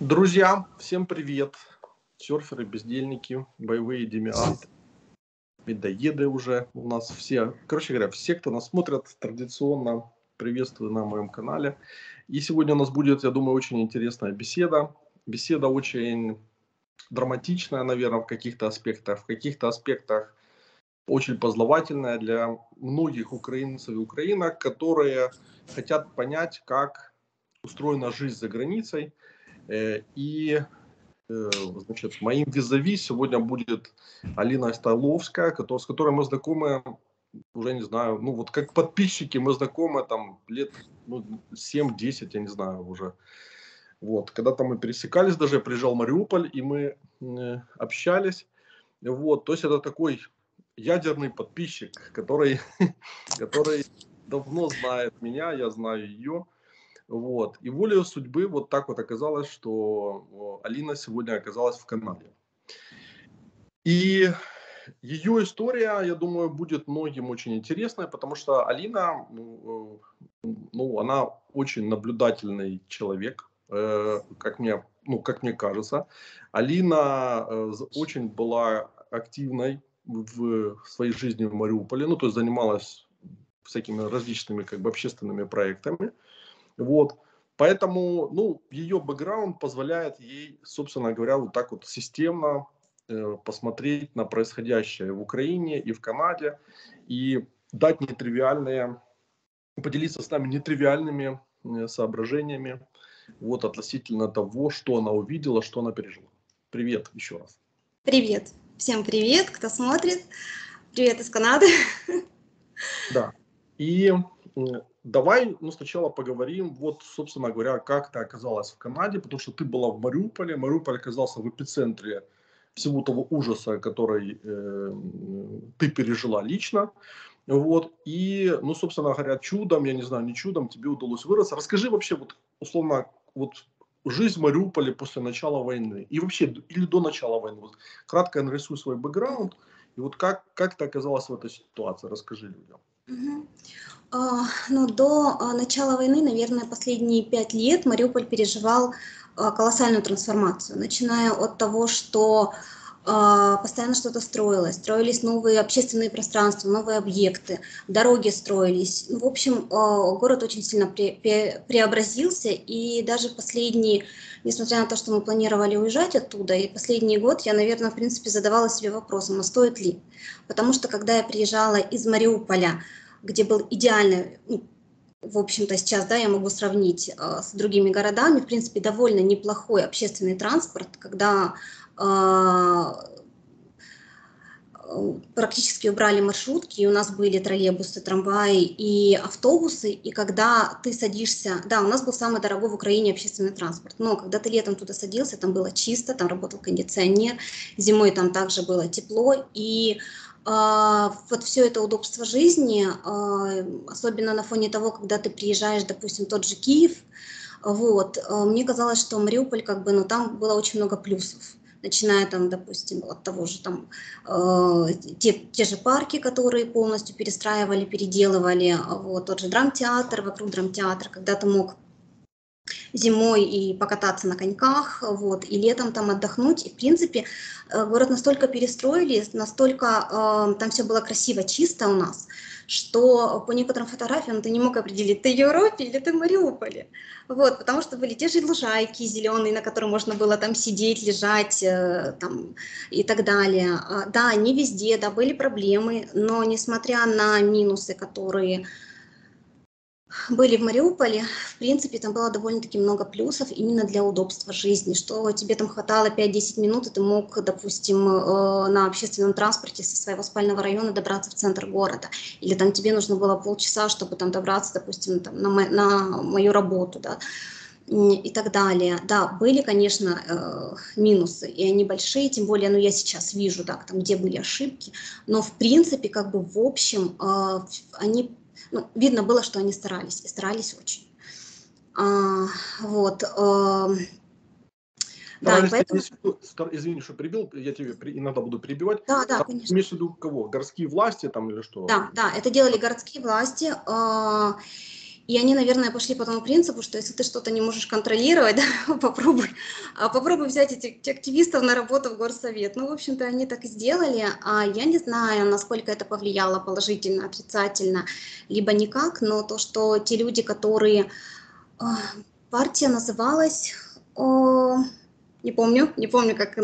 Друзья, всем привет! Серферы, бездельники, боевые демианты, медоеды уже у нас все. Короче говоря, все, кто нас смотрят, традиционно приветствую на моем канале. И сегодня у нас будет, я думаю, очень интересная беседа. Беседа очень драматичная, наверное, в каких-то аспектах. В каких-то аспектах очень познавательная для многих украинцев и украинок, которые хотят понять, как устроена жизнь за границей. Э, и э, значит, моим визави сегодня будет Алина Столовская, с которой мы знакомы уже не знаю, ну вот как подписчики мы знакомы там лет ну, 7-10, я не знаю уже. Вот, когда-то мы пересекались, даже я приезжал в Мариуполь, и мы э, общались. Вот, то есть это такой ядерный подписчик, который, который давно знает меня, я знаю ее. Вот. И волею судьбы вот так вот оказалось, что Алина сегодня оказалась в Канаде. И ее история, я думаю, будет многим очень интересная, потому что Алина, ну, э, ну она очень наблюдательный человек, э, как мне, ну, как мне кажется. Алина э, очень была активной в своей жизни в Мариуполе, ну, то есть занималась всякими различными как бы общественными проектами. Вот. Поэтому, ну, ее бэкграунд позволяет ей, собственно говоря, вот так вот системно э, посмотреть на происходящее в Украине и в Канаде и дать нетривиальные, поделиться с нами нетривиальными э, соображениями вот относительно того, что она увидела, что она пережила. Привет еще раз. Привет. Всем привет, кто смотрит. Привет из Канады. Да. И давай ну, сначала поговорим, вот, собственно говоря, как ты оказалась в Канаде, потому что ты была в Мариуполе. Мариуполь оказался в эпицентре всего того ужаса, который э, ты пережила лично. Вот, и, ну, собственно говоря, чудом, я не знаю, не чудом, тебе удалось вырасти. Расскажи вообще, вот, условно, вот жизнь в Мариуполе после начала войны и вообще или до начала войны. Вот, кратко нарисуй свой бэкграунд и вот как, как ты оказалась в этой ситуации, расскажи людям. А, ну, до а, начала войны, наверное, последние пять лет Мариуполь переживал а, колоссальную трансформацию, начиная от того, что постоянно что-то строилось, строились новые общественные пространства, новые объекты, дороги строились. Ну, в общем, а, город очень сильно преобразился, и даже последние, несмотря на то, что мы планировали уезжать оттуда, и последний год я, наверное, в принципе, задавала себе вопросом, а стоит ли? Потому что, когда я приезжала из Мариуполя, где был идеальный, ну, в общем-то, сейчас, да, я могу сравнить э, с другими городами, в принципе, довольно неплохой общественный транспорт, когда а, практически убрали маршрутки, и у нас были троллейбусы, трамваи и автобусы, и когда ты садишься, да, у нас был самый дорогой в Украине общественный транспорт, но когда ты летом туда садился, там было чисто, там работал кондиционер, зимой там также было тепло, и э, вот все это удобство жизни, э, особенно на фоне того, когда ты приезжаешь, допустим, тот же Киев, вот, э, мне казалось, что Мариуполь, как бы, ну, там было очень много плюсов начиная там, допустим, от того же там э, те, те же парки, которые полностью перестраивали, переделывали, вот тот же драмтеатр, вокруг драмтеатра, когда ты мог зимой и покататься на коньках, вот, и летом там отдохнуть. И, в принципе, э, город настолько перестроили, настолько э, там все было красиво, чисто у нас, что по некоторым фотографиям ты не мог определить, ты в Европе или ты в Мариуполе. Вот, потому что были те же лужайки зеленые, на которых можно было там сидеть, лежать э, там, и так далее. А, да, не везде, да, были проблемы, но несмотря на минусы, которые были в Мариуполе, в принципе, там было довольно-таки много плюсов именно для удобства жизни, что тебе там хватало 5-10 минут, и ты мог, допустим, э, на общественном транспорте со своего спального района добраться в центр города, или там тебе нужно было полчаса, чтобы там добраться, допустим, там, на, мо на мою работу, да, и так далее. Да, были, конечно, э, минусы, и они большие, тем более, ну, я сейчас вижу, да, там, где были ошибки, но, в принципе, как бы, в общем, э, они ну, видно было, что они старались, и старались очень. А, вот. А, да, поэтому... Извини, что прибил, я тебе иногда буду перебивать. Да, да, конечно. Имеешь в виду кого? Городские власти там или что? Да, да, это делали городские власти. А, И они, наверное, пошли по тому принципу, что если ты что-то не можешь контролировать, да, попробуй, а попробуй взять этих активистов на работу в горсовет. Ну, в общем-то, они так и сделали. А я не знаю, насколько это повлияло положительно, отрицательно, либо никак, но то, что те люди, которые... А, партия называлась... Не помню, не помню, как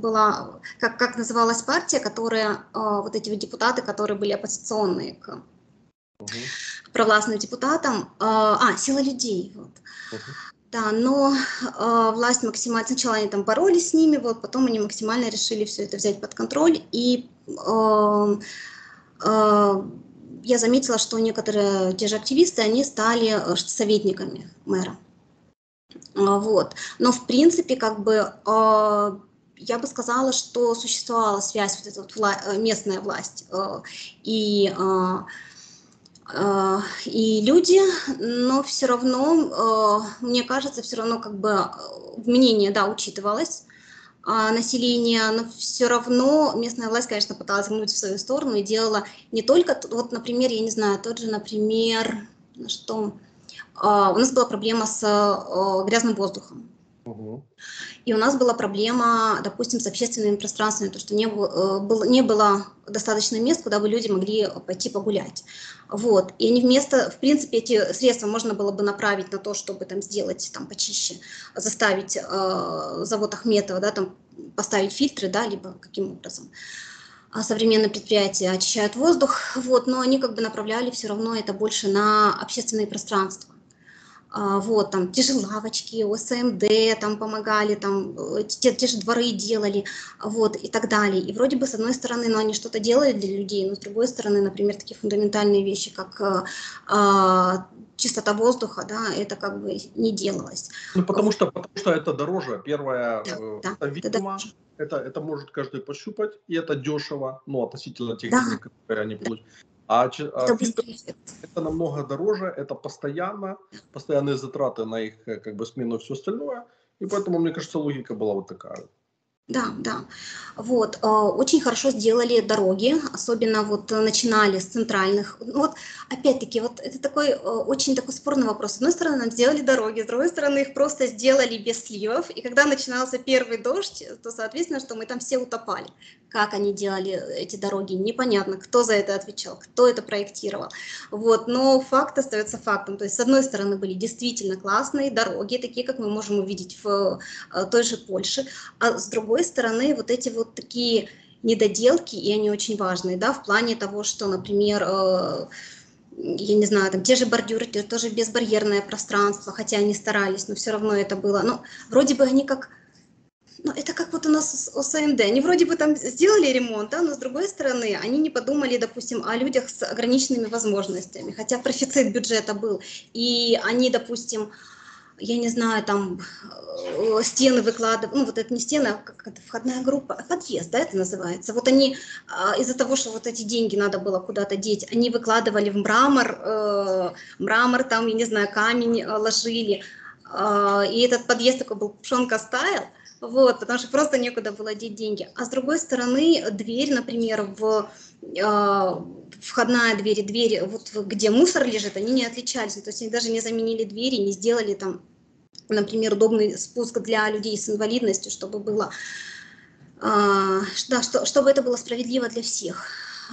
была, как, как называлась партия, которая, вот эти вот депутаты, которые были оппозиционные к угу. Провластным депутатам. А, сила людей. Вот. Да, но э, власть максимально... Сначала они там боролись с ними, вот, потом они максимально решили все это взять под контроль. И э, э, я заметила, что некоторые те же активисты, они стали советниками мэра. Вот. Но в принципе, как бы, э, я бы сказала, что существовала связь, вот эта вот вла- местная власть э, и э, Э, и люди, но все равно, э, мне кажется, все равно как бы э, мнение, да, учитывалось а, населения, но все равно местная власть, конечно, пыталась гнуть в свою сторону и делала не только, вот, например, я не знаю, тот же, например, что у нас была проблема с грязным воздухом. Угу. И у нас была проблема, допустим, с общественными пространствами, то, что не, было, не было достаточно мест, куда бы люди могли пойти погулять. Вот. И они вместо, в принципе, эти средства можно было бы направить на то, чтобы там сделать там почище, заставить э, завод Ахметова, да, там поставить фильтры, да, либо каким образом а современные предприятия очищают воздух, вот, но они как бы направляли все равно это больше на общественные пространства. А, вот, там, те же лавочки, ОСМД там помогали, там, э, те, те же дворы делали, вот, и так далее. И вроде бы, с одной стороны, ну, они что-то делают для людей, но с другой стороны, например, такие фундаментальные вещи, как э, а, чистота воздуха, да, это как бы не делалось. Ну, потому что, потому что это дороже. Первое, да, э, да, это видимо, это, это может каждый пощупать, и это дешево, ну, относительно тех да. денег, которые они получат. А, а это намного дороже, это постоянно, постоянные затраты на их э, как бы смену и все остальное. И поэтому, мне кажется, логика была вот такая. Да, да. Вот, э, очень хорошо сделали дороги, особенно вот начинали с центральных. Ну вот, опять-таки, вот это такой э, очень такой спорный вопрос. С одной стороны, нам сделали дороги, с другой стороны, их просто сделали без сливов. И когда начинался первый дождь, то, соответственно, что мы там все утопали. Как они делали эти дороги, непонятно, кто за это отвечал, кто это проектировал. Вот, но факт остается фактом. То есть, с одной стороны, были действительно классные дороги, такие, как мы можем увидеть в э, той же Польше, а с другой другой стороны, вот эти вот такие недоделки, и они очень важные, да, в плане того, что, например, э, я не знаю, там те же бордюры, тоже безбарьерное пространство, хотя они старались, но все равно это было, ну, вроде бы они как, ну, это как вот у нас ОСМД, они вроде бы там сделали ремонт, да, но с другой стороны, они не подумали, допустим, о людях с ограниченными возможностями, хотя профицит бюджета был, и они, допустим, я не знаю, там э, стены выкладывают, ну вот это не стены, а как это входная группа, подъезд, да, это называется. Вот они э, из-за того, что вот эти деньги надо было куда-то деть, они выкладывали в мрамор, э, мрамор там, я не знаю, камень э, ложили, э, и этот подъезд такой был пшенка стайл, вот, потому что просто некуда было деть деньги. А с другой стороны, дверь, например, в э, входная дверь и дверь, вот где мусор лежит, они не отличались. То есть они даже не заменили двери, не сделали там например, удобный спуск для людей с инвалидностью, чтобы было, э, да, что, чтобы это было справедливо для всех.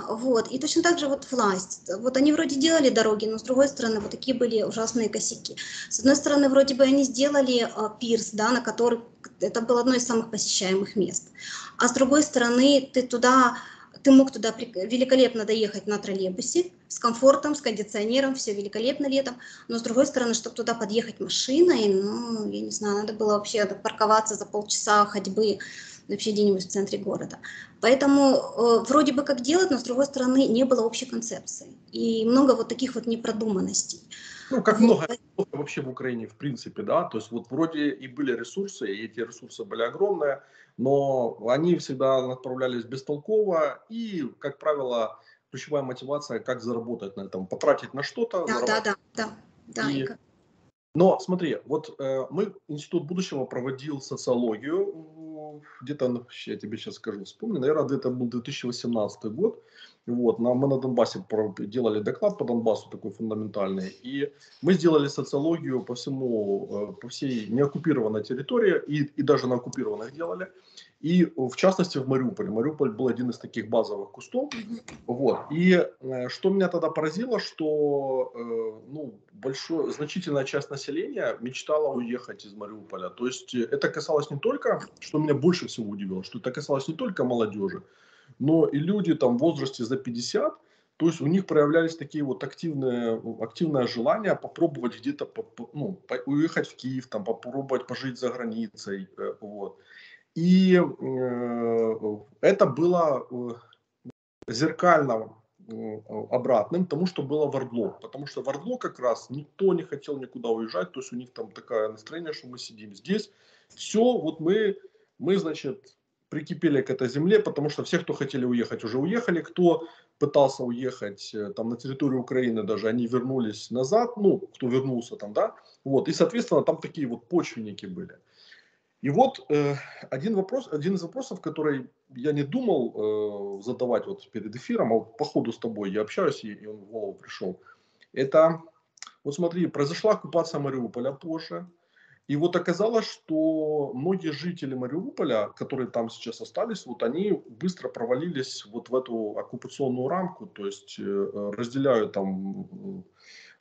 Вот. И точно так же вот власть. Вот они вроде делали дороги, но с другой стороны вот такие были ужасные косяки. С одной стороны, вроде бы они сделали э, пирс, да, на который это было одно из самых посещаемых мест. А с другой стороны, ты туда ты мог туда великолепно доехать на троллейбусе с комфортом, с кондиционером, все великолепно летом, но с другой стороны, чтобы туда подъехать машиной, ну, я не знаю, надо было вообще парковаться за полчаса ходьбы вообще где-нибудь в центре города. Поэтому э, вроде бы как делать, но с другой стороны не было общей концепции. И много вот таких вот непродуманностей. Ну, как много вообще в Украине, в принципе, да, то есть вот вроде и были ресурсы, и эти ресурсы были огромные, но они всегда направлялись бестолково, и, как правило, ключевая мотивация, как заработать на этом, потратить на что-то. Да, да, да, да, да. И... Но смотри, вот э, мы, Институт будущего проводил социологию, где-то, ну, я тебе сейчас скажу, вспомню, наверное, это был 2018 год, Вот, на, мы на Донбассе делали доклад по Донбассу такой фундаментальный, и мы сделали социологию по всему, э, по всей неоккупированной территории, и, и даже на оккупированных делали, и в частности в Мариуполе. Мариуполь был один из таких базовых кустов. Вот. И э, что меня тогда поразило, что э, ну, большое, значительная часть населения мечтала уехать из Мариуполя. То есть это касалось не только, что меня больше всего удивило, что это касалось не только молодежи, но и люди там в возрасте за 50, то есть у них проявлялись такие вот активные, активное желание попробовать где-то ну, уехать в Киев, там, попробовать пожить за границей. Э, вот. И э, это было э, зеркально обратным тому, что было в Ордло. Потому что в Ордло как раз никто не хотел никуда уезжать, то есть у них там такое настроение, что мы сидим здесь. Все, вот мы, мы значит, прикипели к этой земле, потому что все, кто хотели уехать, уже уехали. Кто пытался уехать э, там на территорию Украины даже, они вернулись назад, ну, кто вернулся там, да, вот, и, соответственно, там такие вот почвенники были. И вот э, один вопрос, один из вопросов, который я не думал э, задавать вот перед эфиром, а по ходу с тобой я общаюсь, и, и он в голову пришел, это, вот смотри, произошла оккупация Мариуполя позже, и вот оказалось, что многие жители Мариуполя, которые там сейчас остались, вот они быстро провалились вот в эту оккупационную рамку, то есть э, разделяют там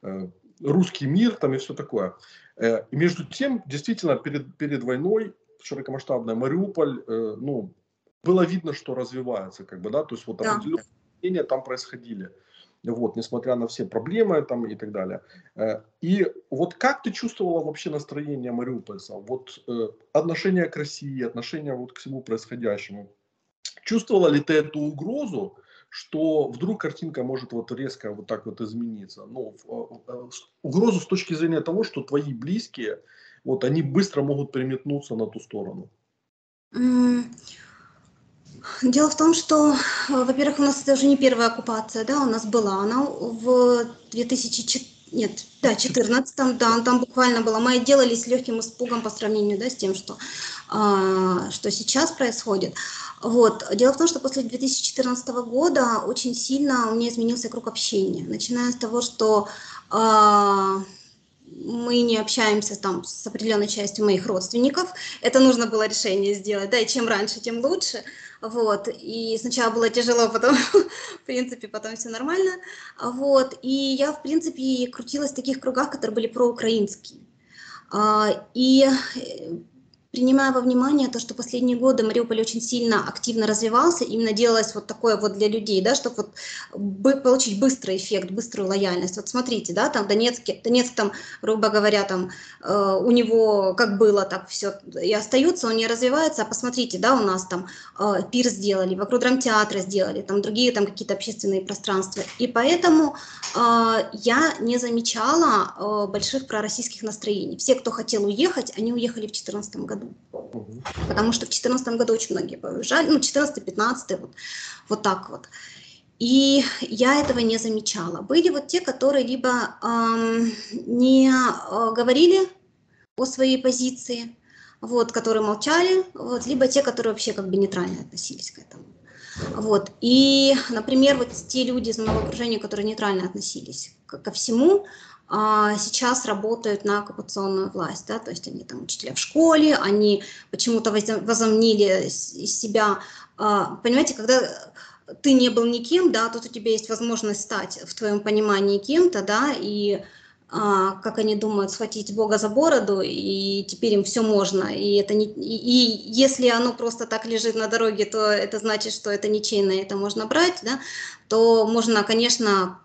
э, русский мир там и все такое. Э, и между тем, действительно, перед, перед войной широкомасштабная Мариуполь, э, ну, было видно, что развивается, как бы, да, то есть вот определенные изменения там происходили вот, несмотря на все проблемы там и так далее. Э, и вот как ты чувствовала вообще настроение мариупольца, вот э, отношение к России, отношение вот к всему происходящему? Чувствовала ли ты эту угрозу, что вдруг картинка может вот резко вот так вот измениться? Ну, э, угрозу с точки зрения того, что твои близкие, вот они быстро могут переметнуться на ту сторону. Mm. Дело в том, что, э, во-первых, у нас это уже не первая оккупация, да, у нас была она в 2004 нет, да, 14 да, там буквально было. Мы отделались легким испугом по сравнению, да, с тем, что, а, что сейчас происходит. Вот. Дело в том, что после 2014 года очень сильно у меня изменился круг общения, начиная с того, что а, мы не общаемся там с определенной частью моих родственников. Это нужно было решение сделать, да, и чем раньше, тем лучше. Вот, и сначала было тяжело, потом, в принципе, потом все нормально. Вот, и я, в принципе, крутилась в таких кругах, которые были проукраинские. А, и э, принимая во внимание то, что последние годы Мариуполь очень сильно активно развивался, именно делалось вот такое вот для людей, да, чтобы вот получить быстрый эффект, быструю лояльность. Вот смотрите, да, там Донецке, Донецк там, грубо говоря, там э, у него как было, так все и остается, он не развивается, а посмотрите, да, у нас там э, пир сделали, вокруг драмтеатра сделали, там другие там какие-то общественные пространства. И поэтому э, я не замечала э, больших пророссийских настроений. Все, кто хотел уехать, они уехали в 2014 году. Потому что в 2014 году очень многие поуезжали, ну, 14-15, вот, вот так вот. И я этого не замечала. Были вот те, которые либо эм, не э, говорили о своей позиции, вот, которые молчали, вот, либо те, которые вообще как бы нейтрально относились к этому. Вот. И, например, вот те люди из моего окружения, которые нейтрально относились ко всему, сейчас работают на оккупационную власть, да, то есть они там учителя в школе, они почему-то возомнили из себя, а, понимаете, когда ты не был никем, да, тут у тебя есть возможность стать в твоем понимании кем-то, да, и а, как они думают, схватить Бога за бороду, и теперь им все можно. И, это не, и, и если оно просто так лежит на дороге, то это значит, что это ничейно, это можно брать, да, то можно, конечно,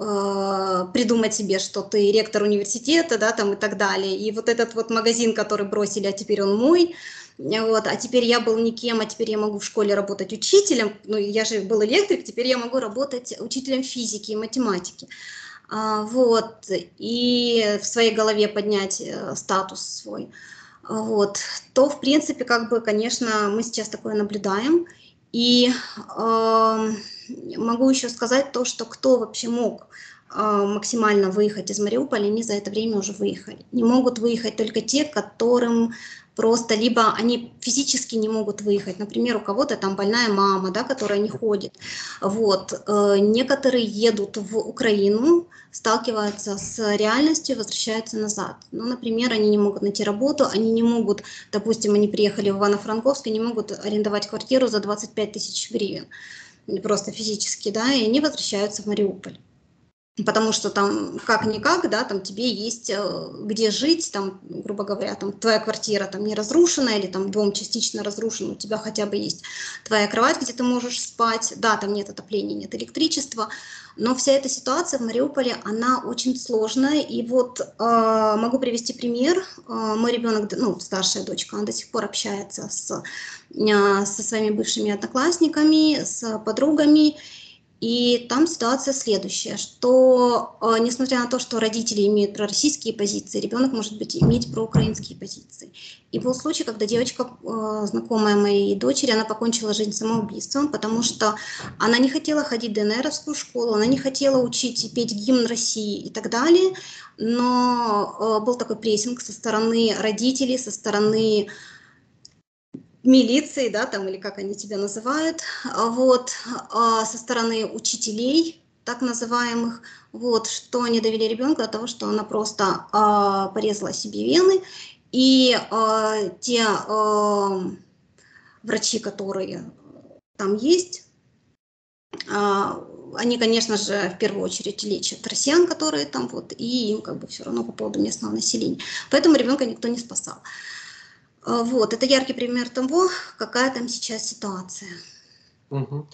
Э, придумать себе, что ты ректор университета, да, там и так далее. И вот этот вот магазин, который бросили, а теперь он мой, вот, а теперь я был никем, а теперь я могу в школе работать учителем, ну, я же был электрик, теперь я могу работать учителем физики и математики. А, вот, и в своей голове поднять э, статус свой. Вот, то, в принципе, как бы, конечно, мы сейчас такое наблюдаем, и э, могу еще сказать то, что кто вообще мог э, максимально выехать из Мариуполя, они за это время уже выехали. Не могут выехать только те, которым просто либо они физически не могут выехать, например, у кого-то там больная мама, да, которая не ходит, вот, э, некоторые едут в Украину, сталкиваются с реальностью, возвращаются назад. Ну, например, они не могут найти работу, они не могут, допустим, они приехали в Ивано-Франковск, не могут арендовать квартиру за 25 тысяч гривен, просто физически, да, и они возвращаются в Мариуполь потому что там как-никак, да, там тебе есть э, где жить, там, грубо говоря, там твоя квартира там не разрушена или там дом частично разрушен, у тебя хотя бы есть твоя кровать, где ты можешь спать, да, там нет отопления, нет электричества, но вся эта ситуация в Мариуполе, она очень сложная, и вот э, могу привести пример, э, мой ребенок, ну, старшая дочка, она до сих пор общается с, э, со своими бывшими одноклассниками, с подругами, и там ситуация следующая, что э, несмотря на то, что родители имеют пророссийские позиции, ребенок может быть иметь проукраинские позиции. И был случай, когда девочка, э, знакомая моей дочери, она покончила жизнь самоубийством, потому что она не хотела ходить в ДНРовскую школу, она не хотела учить и петь гимн России и так далее, но э, был такой прессинг со стороны родителей, со стороны милиции, да, там, или как они тебя называют, вот, а со стороны учителей, так называемых, вот, что они довели ребенка до того, что она просто а, порезала себе вены, и а, те врачи, которые там есть, они, конечно же, в первую очередь лечат россиян, которые там вот, и им как бы все равно по поводу местного населения. Поэтому ребенка никто не спасал. А, вот, это яркий пример того, какая там сейчас ситуация. Угу.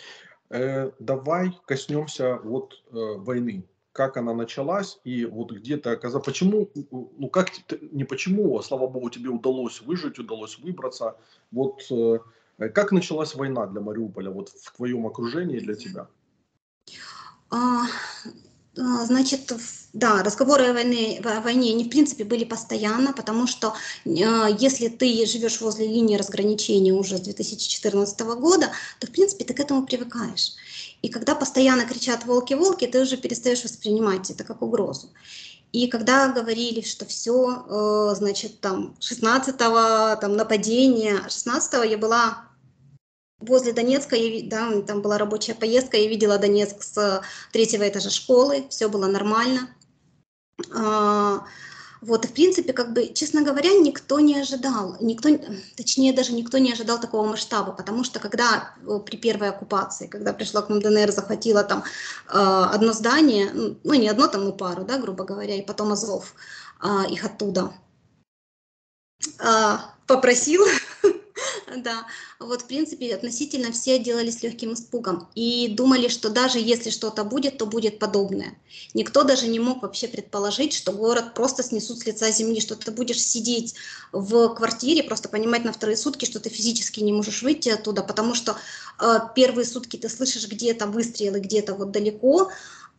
Э, давай коснемся вот э, войны. Как она началась и вот где-то оказалось. Почему, ну как, не почему, а слава богу, тебе удалось выжить, удалось выбраться. Вот э, как началась война для Мариуполя, вот в твоем окружении для тебя? А, а, значит, да, разговоры о войне, о войне, они в принципе были постоянно, потому что э, если ты живешь возле линии разграничения уже с 2014 года, то в принципе ты к этому привыкаешь. И когда постоянно кричат «волки-волки», ты уже перестаешь воспринимать это как угрозу. И когда говорили, что все, э, значит, там 16-го там, нападения, 16-го я была возле Донецка, я, да, там была рабочая поездка, я видела Донецк с третьего этажа школы, все было нормально. А, вот, и в принципе, как бы, честно говоря, никто не ожидал, никто, точнее, даже никто не ожидал такого масштаба, потому что когда э, при первой оккупации, когда пришла к нам ДНР, захватила там э, одно здание, ну, не одно, там, ну, пару, да, грубо говоря, и потом Азов э, их оттуда э, попросил Да, вот в принципе относительно все делались легким испугом и думали, что даже если что-то будет, то будет подобное. Никто даже не мог вообще предположить, что город просто снесут с лица земли, что ты будешь сидеть в квартире, просто понимать на вторые сутки, что ты физически не можешь выйти оттуда, потому что э, первые сутки ты слышишь где-то выстрелы, где-то вот далеко,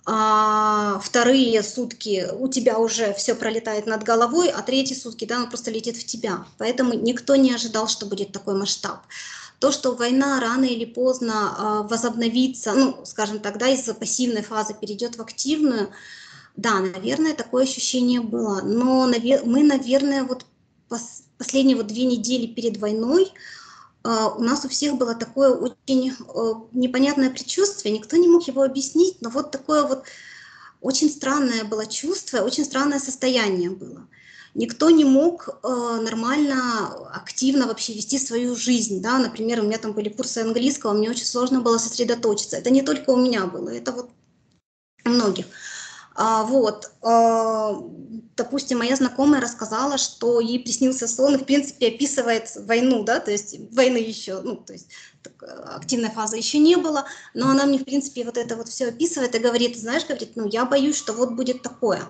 а вторые сутки у тебя уже все пролетает над головой, а третьи сутки, да, оно просто летит в тебя. Поэтому никто не ожидал, что будет такой масштаб. То, что война рано или поздно э, возобновится, ну, скажем так, да, из пассивной фазы перейдет в активную, да, наверное, такое ощущение было. Но мы, наверное, вот пос последние вот две недели перед войной а, у нас у всех было такое очень э, непонятное предчувствие, никто не мог его объяснить, но вот такое вот очень странное было чувство, очень странное состояние было. Никто не мог э, нормально, активно вообще вести свою жизнь. Да? Например, у меня там были курсы английского, мне очень сложно было сосредоточиться. Это не только у меня было, это вот у многих. А, вот, а, допустим, моя знакомая рассказала, что ей приснился сон и, в принципе, описывает войну, да, то есть войны еще, ну, то есть так, активной фазы еще не было, но она мне, в принципе, вот это вот все описывает и говорит, знаешь, говорит, ну, я боюсь, что вот будет такое.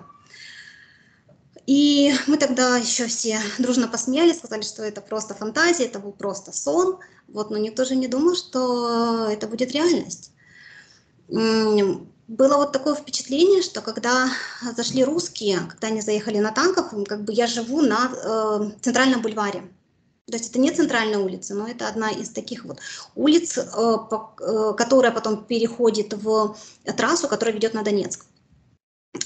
И мы тогда еще все дружно посмеялись, сказали, что это просто фантазия, это был просто сон, вот, но никто же не думал, что это будет реальность было вот такое впечатление, что когда зашли русские, когда они заехали на танках, как бы я живу на э, центральном бульваре. То есть это не центральная улица, но это одна из таких вот улиц, э, по, э, которая потом переходит в трассу, которая ведет на Донецк.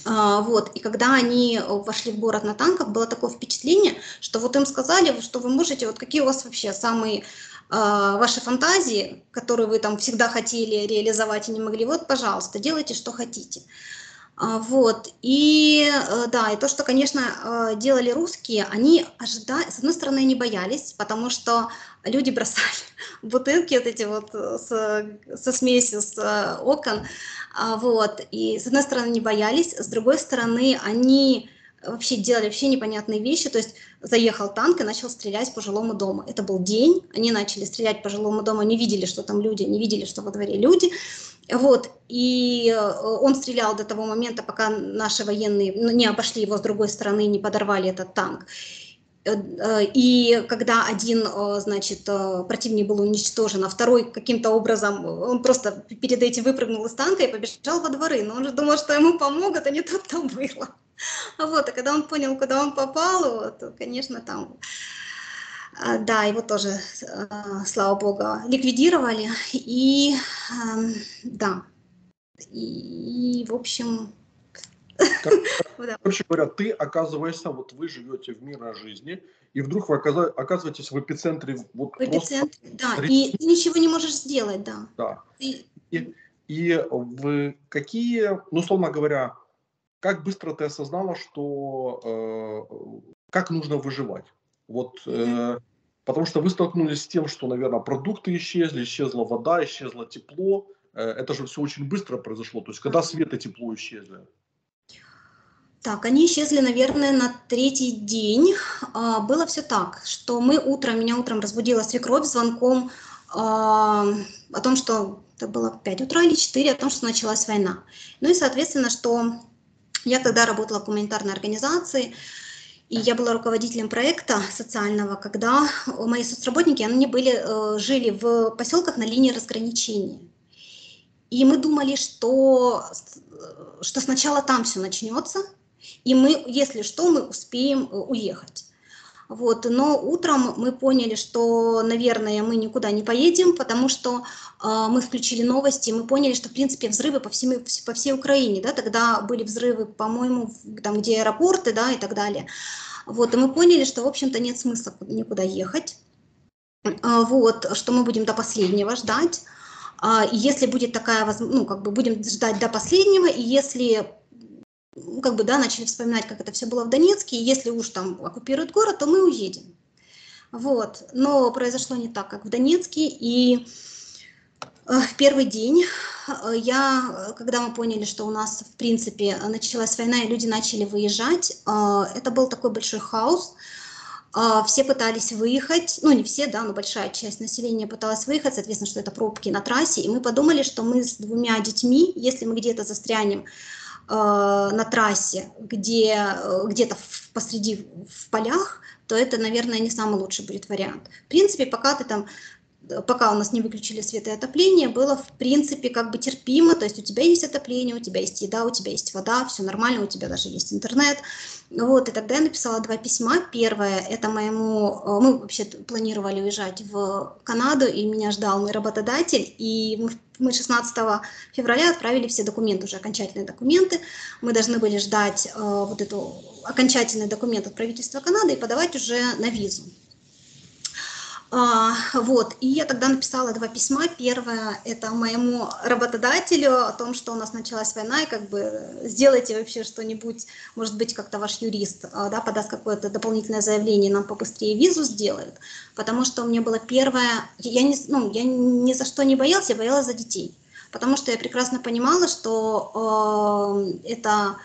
А, вот, и когда они вошли в город на танках, было такое впечатление, что вот им сказали, что вы можете, вот какие у вас вообще самые а, ваши фантазии, которые вы там всегда хотели реализовать и не могли, вот, пожалуйста, делайте, что хотите. А, вот, и э, да, и то, что, конечно, э, делали русские, они ожидали, с одной стороны, они боялись, потому что люди бросали бутылки вот эти вот э, с, со смесью с окон, а, вот, и с одной стороны, не боялись, с другой стороны, они вообще делали вообще непонятные вещи, то есть заехал танк и начал стрелять по жилому дому. Это был день, они начали стрелять по жилому дому, не видели, что там люди, не видели, что во дворе люди, вот, и э, он стрелял до того момента, пока наши военные ну, не обошли его с другой стороны, не подорвали этот танк. Э, э, и когда один, значит, противник был уничтожен, а второй каким-то образом, он просто перед этим выпрыгнул из танка и побежал во дворы, но он же думал, что ему помогут, а не тут там было. Вот, и когда он понял, куда он попал, вот, конечно, там да, его тоже, слава богу, ликвидировали. И да, и, в общем... Короче говоря, ты оказываешься, вот вы живете в мирной жизни, и вдруг вы оказываетесь в эпицентре. Вот в эпицентре, да, и ты ничего не можешь сделать, да. Да. И, и, и в какие, ну, условно говоря, как быстро ты осознала, что э, как нужно выживать? Вот, э, потому что вы столкнулись с тем, что, наверное, продукты исчезли, исчезла вода, исчезло тепло. Э, это же все очень быстро произошло. То есть, когда свет и тепло исчезли? Так, они исчезли, наверное, на третий день. А, было все так, что мы утром, меня утром разбудила свекровь звонком а, о том, что это было 5 утра или 4, о том, что началась война. Ну и, соответственно, что я тогда работала в гуманитарной организации, и я была руководителем проекта социального, когда мои соцработники, они были, э, жили в поселках на линии разграничения. И мы думали, что, что сначала там все начнется, и мы, если что, мы успеем э, уехать. Вот, но утром мы поняли, что, наверное, мы никуда не поедем, потому что э, мы включили новости, мы поняли, что, в принципе, взрывы по, всем, по всей Украине, да, тогда были взрывы, по-моему, там, где аэропорты, да, и так далее. Вот, и мы поняли, что, в общем-то, нет смысла никуда ехать, э, вот, что мы будем до последнего ждать. А, и если будет такая, ну, как бы будем ждать до последнего, и если как бы, да, начали вспоминать, как это все было в Донецке, и если уж там оккупируют город, то мы уедем. Вот, но произошло не так, как в Донецке, и э, в первый день э, я, когда мы поняли, что у нас, в принципе, началась война, и люди начали выезжать, э, это был такой большой хаос, все пытались выехать, ну не все, да, но большая часть населения пыталась выехать, соответственно, что это пробки на трассе, и мы подумали, что мы с двумя детьми, если мы где-то застрянем Э, на трассе, где э, где-то посреди в полях, то это, наверное, не самый лучший будет вариант. В принципе, пока ты там пока у нас не выключили свет и отопление, было в принципе как бы терпимо, то есть у тебя есть отопление, у тебя есть еда, у тебя есть вода, все нормально, у тебя даже есть интернет. Вот, и тогда я написала два письма. Первое, это моему, э, мы вообще планировали уезжать в Канаду, и меня ждал мой работодатель, и мы, мы 16 февраля отправили все документы, уже окончательные документы. Мы должны были ждать э, вот эту окончательный документ от правительства Канады и подавать уже на визу. А, вот, и я тогда написала два письма. Первое – это моему работодателю о том, что у нас началась война, и как бы сделайте вообще что-нибудь, может быть, как-то ваш юрист а, да, подаст какое-то дополнительное заявление, нам побыстрее визу сделают, потому что у меня было первое, я, не, ну, я ни за что не боялась, я боялась за детей, потому что я прекрасно понимала, что э, это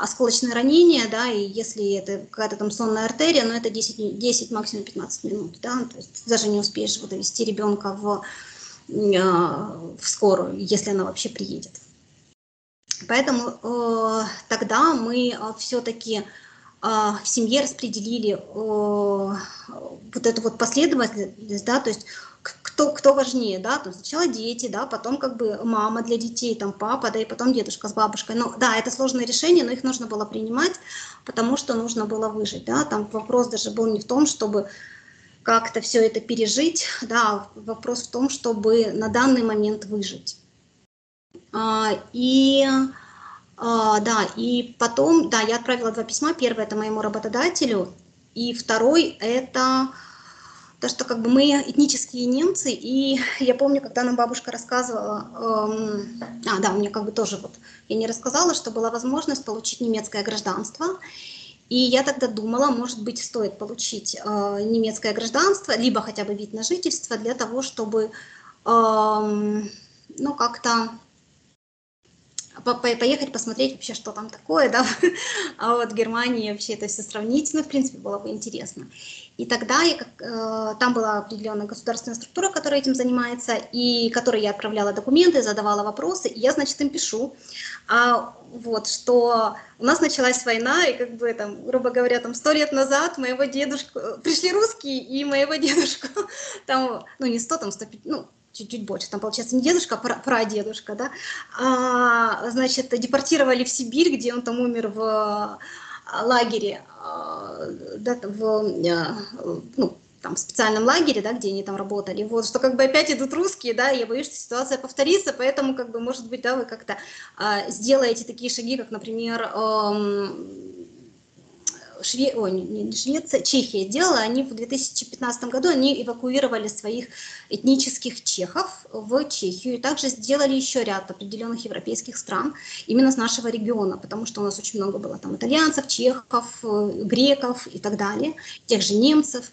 осколочное ранение, да, и если это какая-то там сонная артерия, ну, это 10, 10 максимум 15 минут, да, то есть даже не успеешь вот довести ребенка в, э, в скорую, если она вообще приедет. Поэтому э, тогда мы э, все-таки э, в семье распределили э, вот эту вот последовательность, да, то есть кто, кто важнее, да, то сначала дети, да, потом как бы мама для детей, там папа, да, и потом дедушка с бабушкой. Ну, да, это сложное решение, но их нужно было принимать, потому что нужно было выжить, да, там вопрос даже был не в том, чтобы как-то все это пережить, да, вопрос в том, чтобы на данный момент выжить. А, и А, да, и потом, да, я отправила два письма. Первое это моему работодателю, и второй это то, что как бы мы этнические немцы, и я помню, когда нам бабушка рассказывала, эм, а, да, мне как бы тоже вот, я не рассказала, что была возможность получить немецкое гражданство, и я тогда думала, может быть, стоит получить э, немецкое гражданство, либо хотя бы вид на жительство для того, чтобы, э, ну, как-то поехать посмотреть вообще, что там такое, да, а вот Германии вообще это все сравнить, ну, в принципе, было бы интересно. И тогда я, э, там была определенная государственная структура, которая этим занимается, и которой я отправляла документы, задавала вопросы, и я, значит, им пишу, а, вот, что у нас началась война, и как бы там, грубо говоря, там сто лет назад моего дедушку, пришли русские, и моего дедушку, там, ну, не сто, там, сто, ну, чуть-чуть больше, там, получается, не дедушка, а прадедушка, да, а, значит, депортировали в Сибирь, где он там умер в лагере, а, да, в, а, ну, там, в специальном лагере, да, где они там работали, вот, что как бы опять идут русские, да, я боюсь, что ситуация повторится, поэтому, как бы, может быть, да, вы как-то а, сделаете такие шаги, как, например, эм, Шве... Ой, не Швеция, Чехия делала, они в 2015 году они эвакуировали своих этнических чехов в Чехию и также сделали еще ряд определенных европейских стран именно с нашего региона, потому что у нас очень много было там итальянцев, чехов, э, греков и так далее, тех же немцев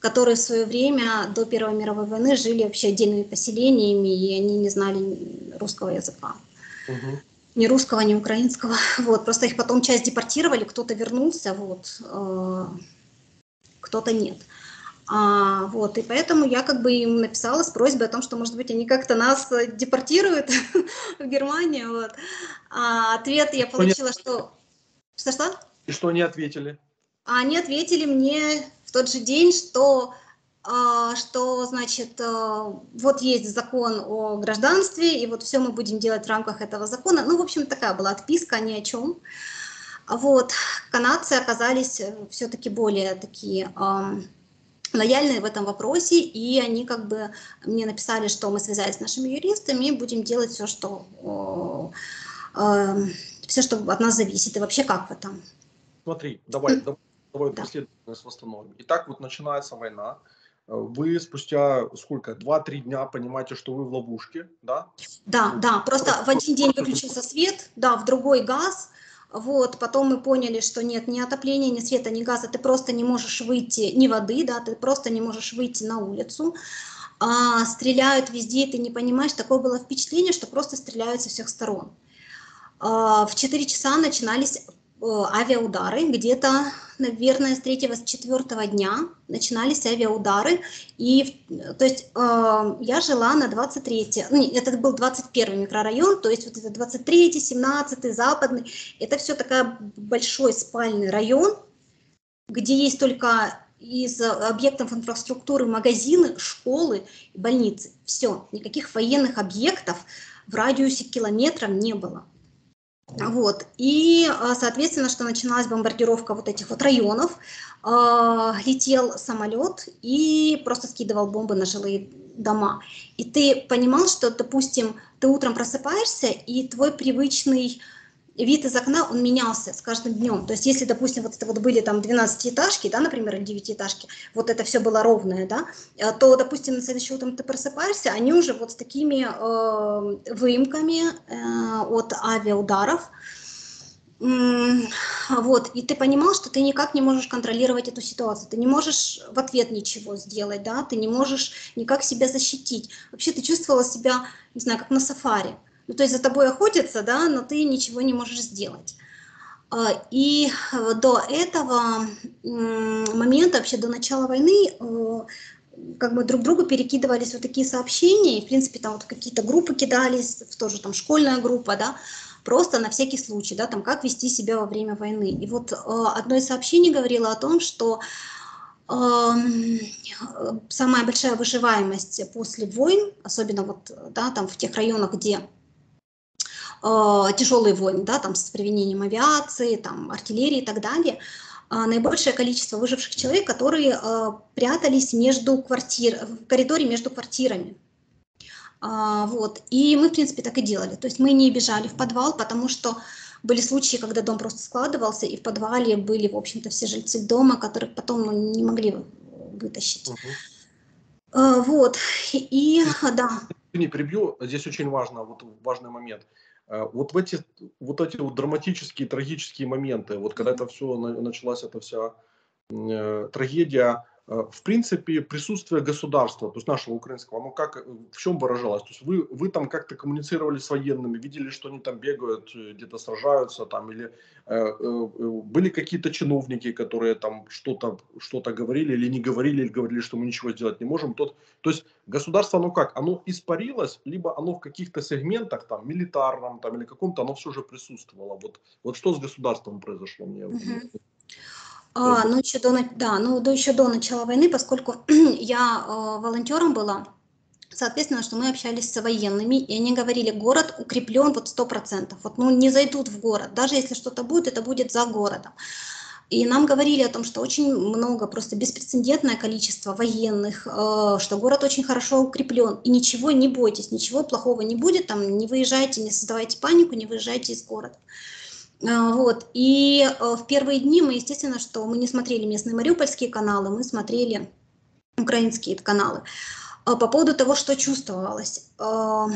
которые в свое время до Первой мировой войны жили вообще отдельными поселениями, и они не знали русского языка. Угу ни русского, ни украинского. Вот, просто их потом часть депортировали, кто-то вернулся, вот, э, кто-то нет. А, вот, и поэтому я как бы им написала с просьбой о том, что, может быть, они как-то нас депортируют в Германию. Вот. А ответ я получила, что... Что-что? И что они ответили? А они ответили мне в тот же день, что что, значит, э, вот есть закон о гражданстве, и вот все мы будем делать в рамках этого закона. Ну, в общем, такая была отписка ни о чем. Вот, канадцы оказались э, все-таки более такие лояльные в этом вопросе, и они как бы мне написали, что мы связались с нашими юристами и будем делать все, что э, все, что от нас зависит, и вообще как в этом. Смотри, давай, давай, давай да. последовательность восстановим. Итак, вот начинается война, вы спустя сколько, два-три дня понимаете, что вы в ловушке, да? Да, да, просто в один день выключился свет, да, в другой газ, вот, потом мы поняли, что нет ни отопления, ни света, ни газа, ты просто не можешь выйти, ни воды, да, ты просто не можешь выйти на улицу, а, стреляют везде, ты не понимаешь, такое было впечатление, что просто стреляют со всех сторон. А, в 4 часа начинались авиаудары. Где-то, наверное, с третьего, с четвертого дня начинались авиаудары. И, то есть, э, я жила на 23 ну, это был 21 микрорайон, то есть вот это 23 17 западный. Это все такой большой спальный район, где есть только из объектов инфраструктуры магазины, школы, больницы. Все, никаких военных объектов в радиусе километров не было. Вот. И, а, соответственно, что начиналась бомбардировка вот этих вот районов, э, летел самолет и просто скидывал бомбы на жилые дома. И ты понимал, что, допустим, ты утром просыпаешься, и твой привычный вид из окна, он менялся с каждым днем. То есть если, допустим, вот это вот были там 12-этажки, да, например, или 9-этажки, вот это все было ровное, да, э, то, допустим, на следующее утро ты просыпаешься, они уже вот с такими э, выемками э, от авиаударов, вот, и ты понимал, что ты никак не можешь контролировать эту ситуацию, ты не можешь в ответ ничего сделать, да, ты не можешь никак себя защитить. Вообще ты чувствовала себя, не знаю, как на сафари. Ну, то есть за тобой охотятся, да, но ты ничего не можешь сделать. А, и э, до этого момента, вообще до начала войны, э, как бы друг другу перекидывались вот такие сообщения, и, в принципе, там вот какие-то группы кидались, тоже там школьная группа, да, просто на всякий случай, да, там как вести себя во время войны. И вот э, одно из сообщений говорило о том, что самая большая выживаемость после войн, особенно вот, да, там в тех районах, где э, тяжелые войны, да, там с применением авиации, там, артиллерии и так далее, э, наибольшее количество выживших человек, которые э, прятались между квартир, в коридоре между квартирами. А, вот. И мы, в принципе, так и делали. То есть мы не бежали в подвал, потому что Были случаи, когда дом просто складывался, и в подвале были, в общем-то, все жильцы дома, которых потом ну, не могли вытащить. Угу. Вот, и, да. Не прибью, здесь очень важно, вот важный момент. Э, вот в эти вот эти вот драматические, трагические моменты, вот когда это все началась эта вся э, трагедия, в принципе, присутствие государства, то есть нашего украинского, оно как, э, в чем выражалось? То есть вы, вы там как-то коммуницировали с военными, видели, что они там бегают, э, где-то сражаются там, или э, э, были какие-то чиновники, которые там что-то что говорили или не говорили, или говорили, что мы ничего сделать не можем. Тот, то есть государство, оно как? Оно испарилось, либо оно в каких-то сегментах, там, милитарном, там, или каком-то, оно все же присутствовало. Вот, вот что с государством произошло? Мне uh-huh. А, ну, еще до, да, ну, до, еще до начала войны, поскольку я э, волонтером была, соответственно, что мы общались с военными, и они говорили, город укреплен вот сто процентов, вот, ну, не зайдут в город, даже если что-то будет, это будет за городом. И нам говорили о том, что очень много, просто беспрецедентное количество военных, э, что город очень хорошо укреплен. И ничего не бойтесь, ничего плохого не будет, там не выезжайте, не создавайте панику, не выезжайте из города. А, вот. И э, в первые дни мы, естественно, что мы не смотрели местные мариупольские каналы, мы смотрели украинские каналы. А по поводу того, что чувствовалось. А,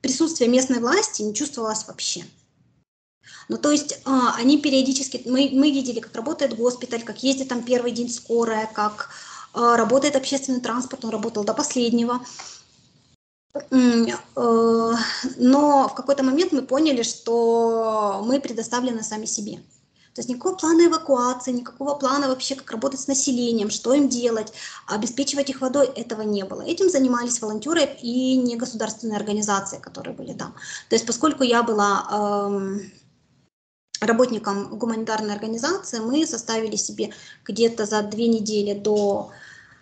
присутствие местной власти не чувствовалось вообще. Ну, то есть они периодически, мы, мы видели, как работает госпиталь, как ездит там первый день скорая, как работает общественный транспорт, он работал до последнего. Э, но в какой-то момент мы поняли, что мы предоставлены сами себе. То есть никакого плана эвакуации, никакого плана вообще, как работать с населением, что им делать, обеспечивать их водой, этого не было. Этим занимались волонтеры и негосударственные организации, которые были там. То есть поскольку я была эм, работником гуманитарной организации, мы составили себе где-то за две недели до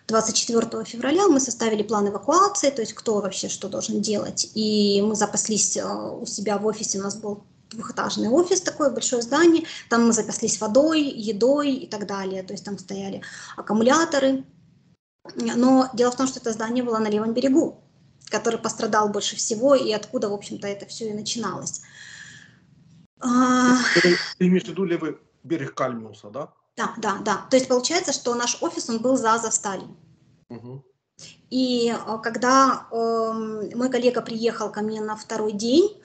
24 февраля мы составили план эвакуации, то есть кто вообще что должен делать. И мы запаслись э, у себя в офисе, у нас был двухэтажный офис, такое большое здание, там мы запаслись водой, едой и так далее, то есть там стояли аккумуляторы. Но дело в том, что это здание было на левом берегу, который пострадал больше всего, и откуда, в общем-то, это все и начиналось. А, ты имеешь в виду левый берег Кальмиуса, да? Да, да, да. То есть получается, что наш офис, он был за Завсталью. Угу. И э, когда э, мой коллега приехал ко мне на второй день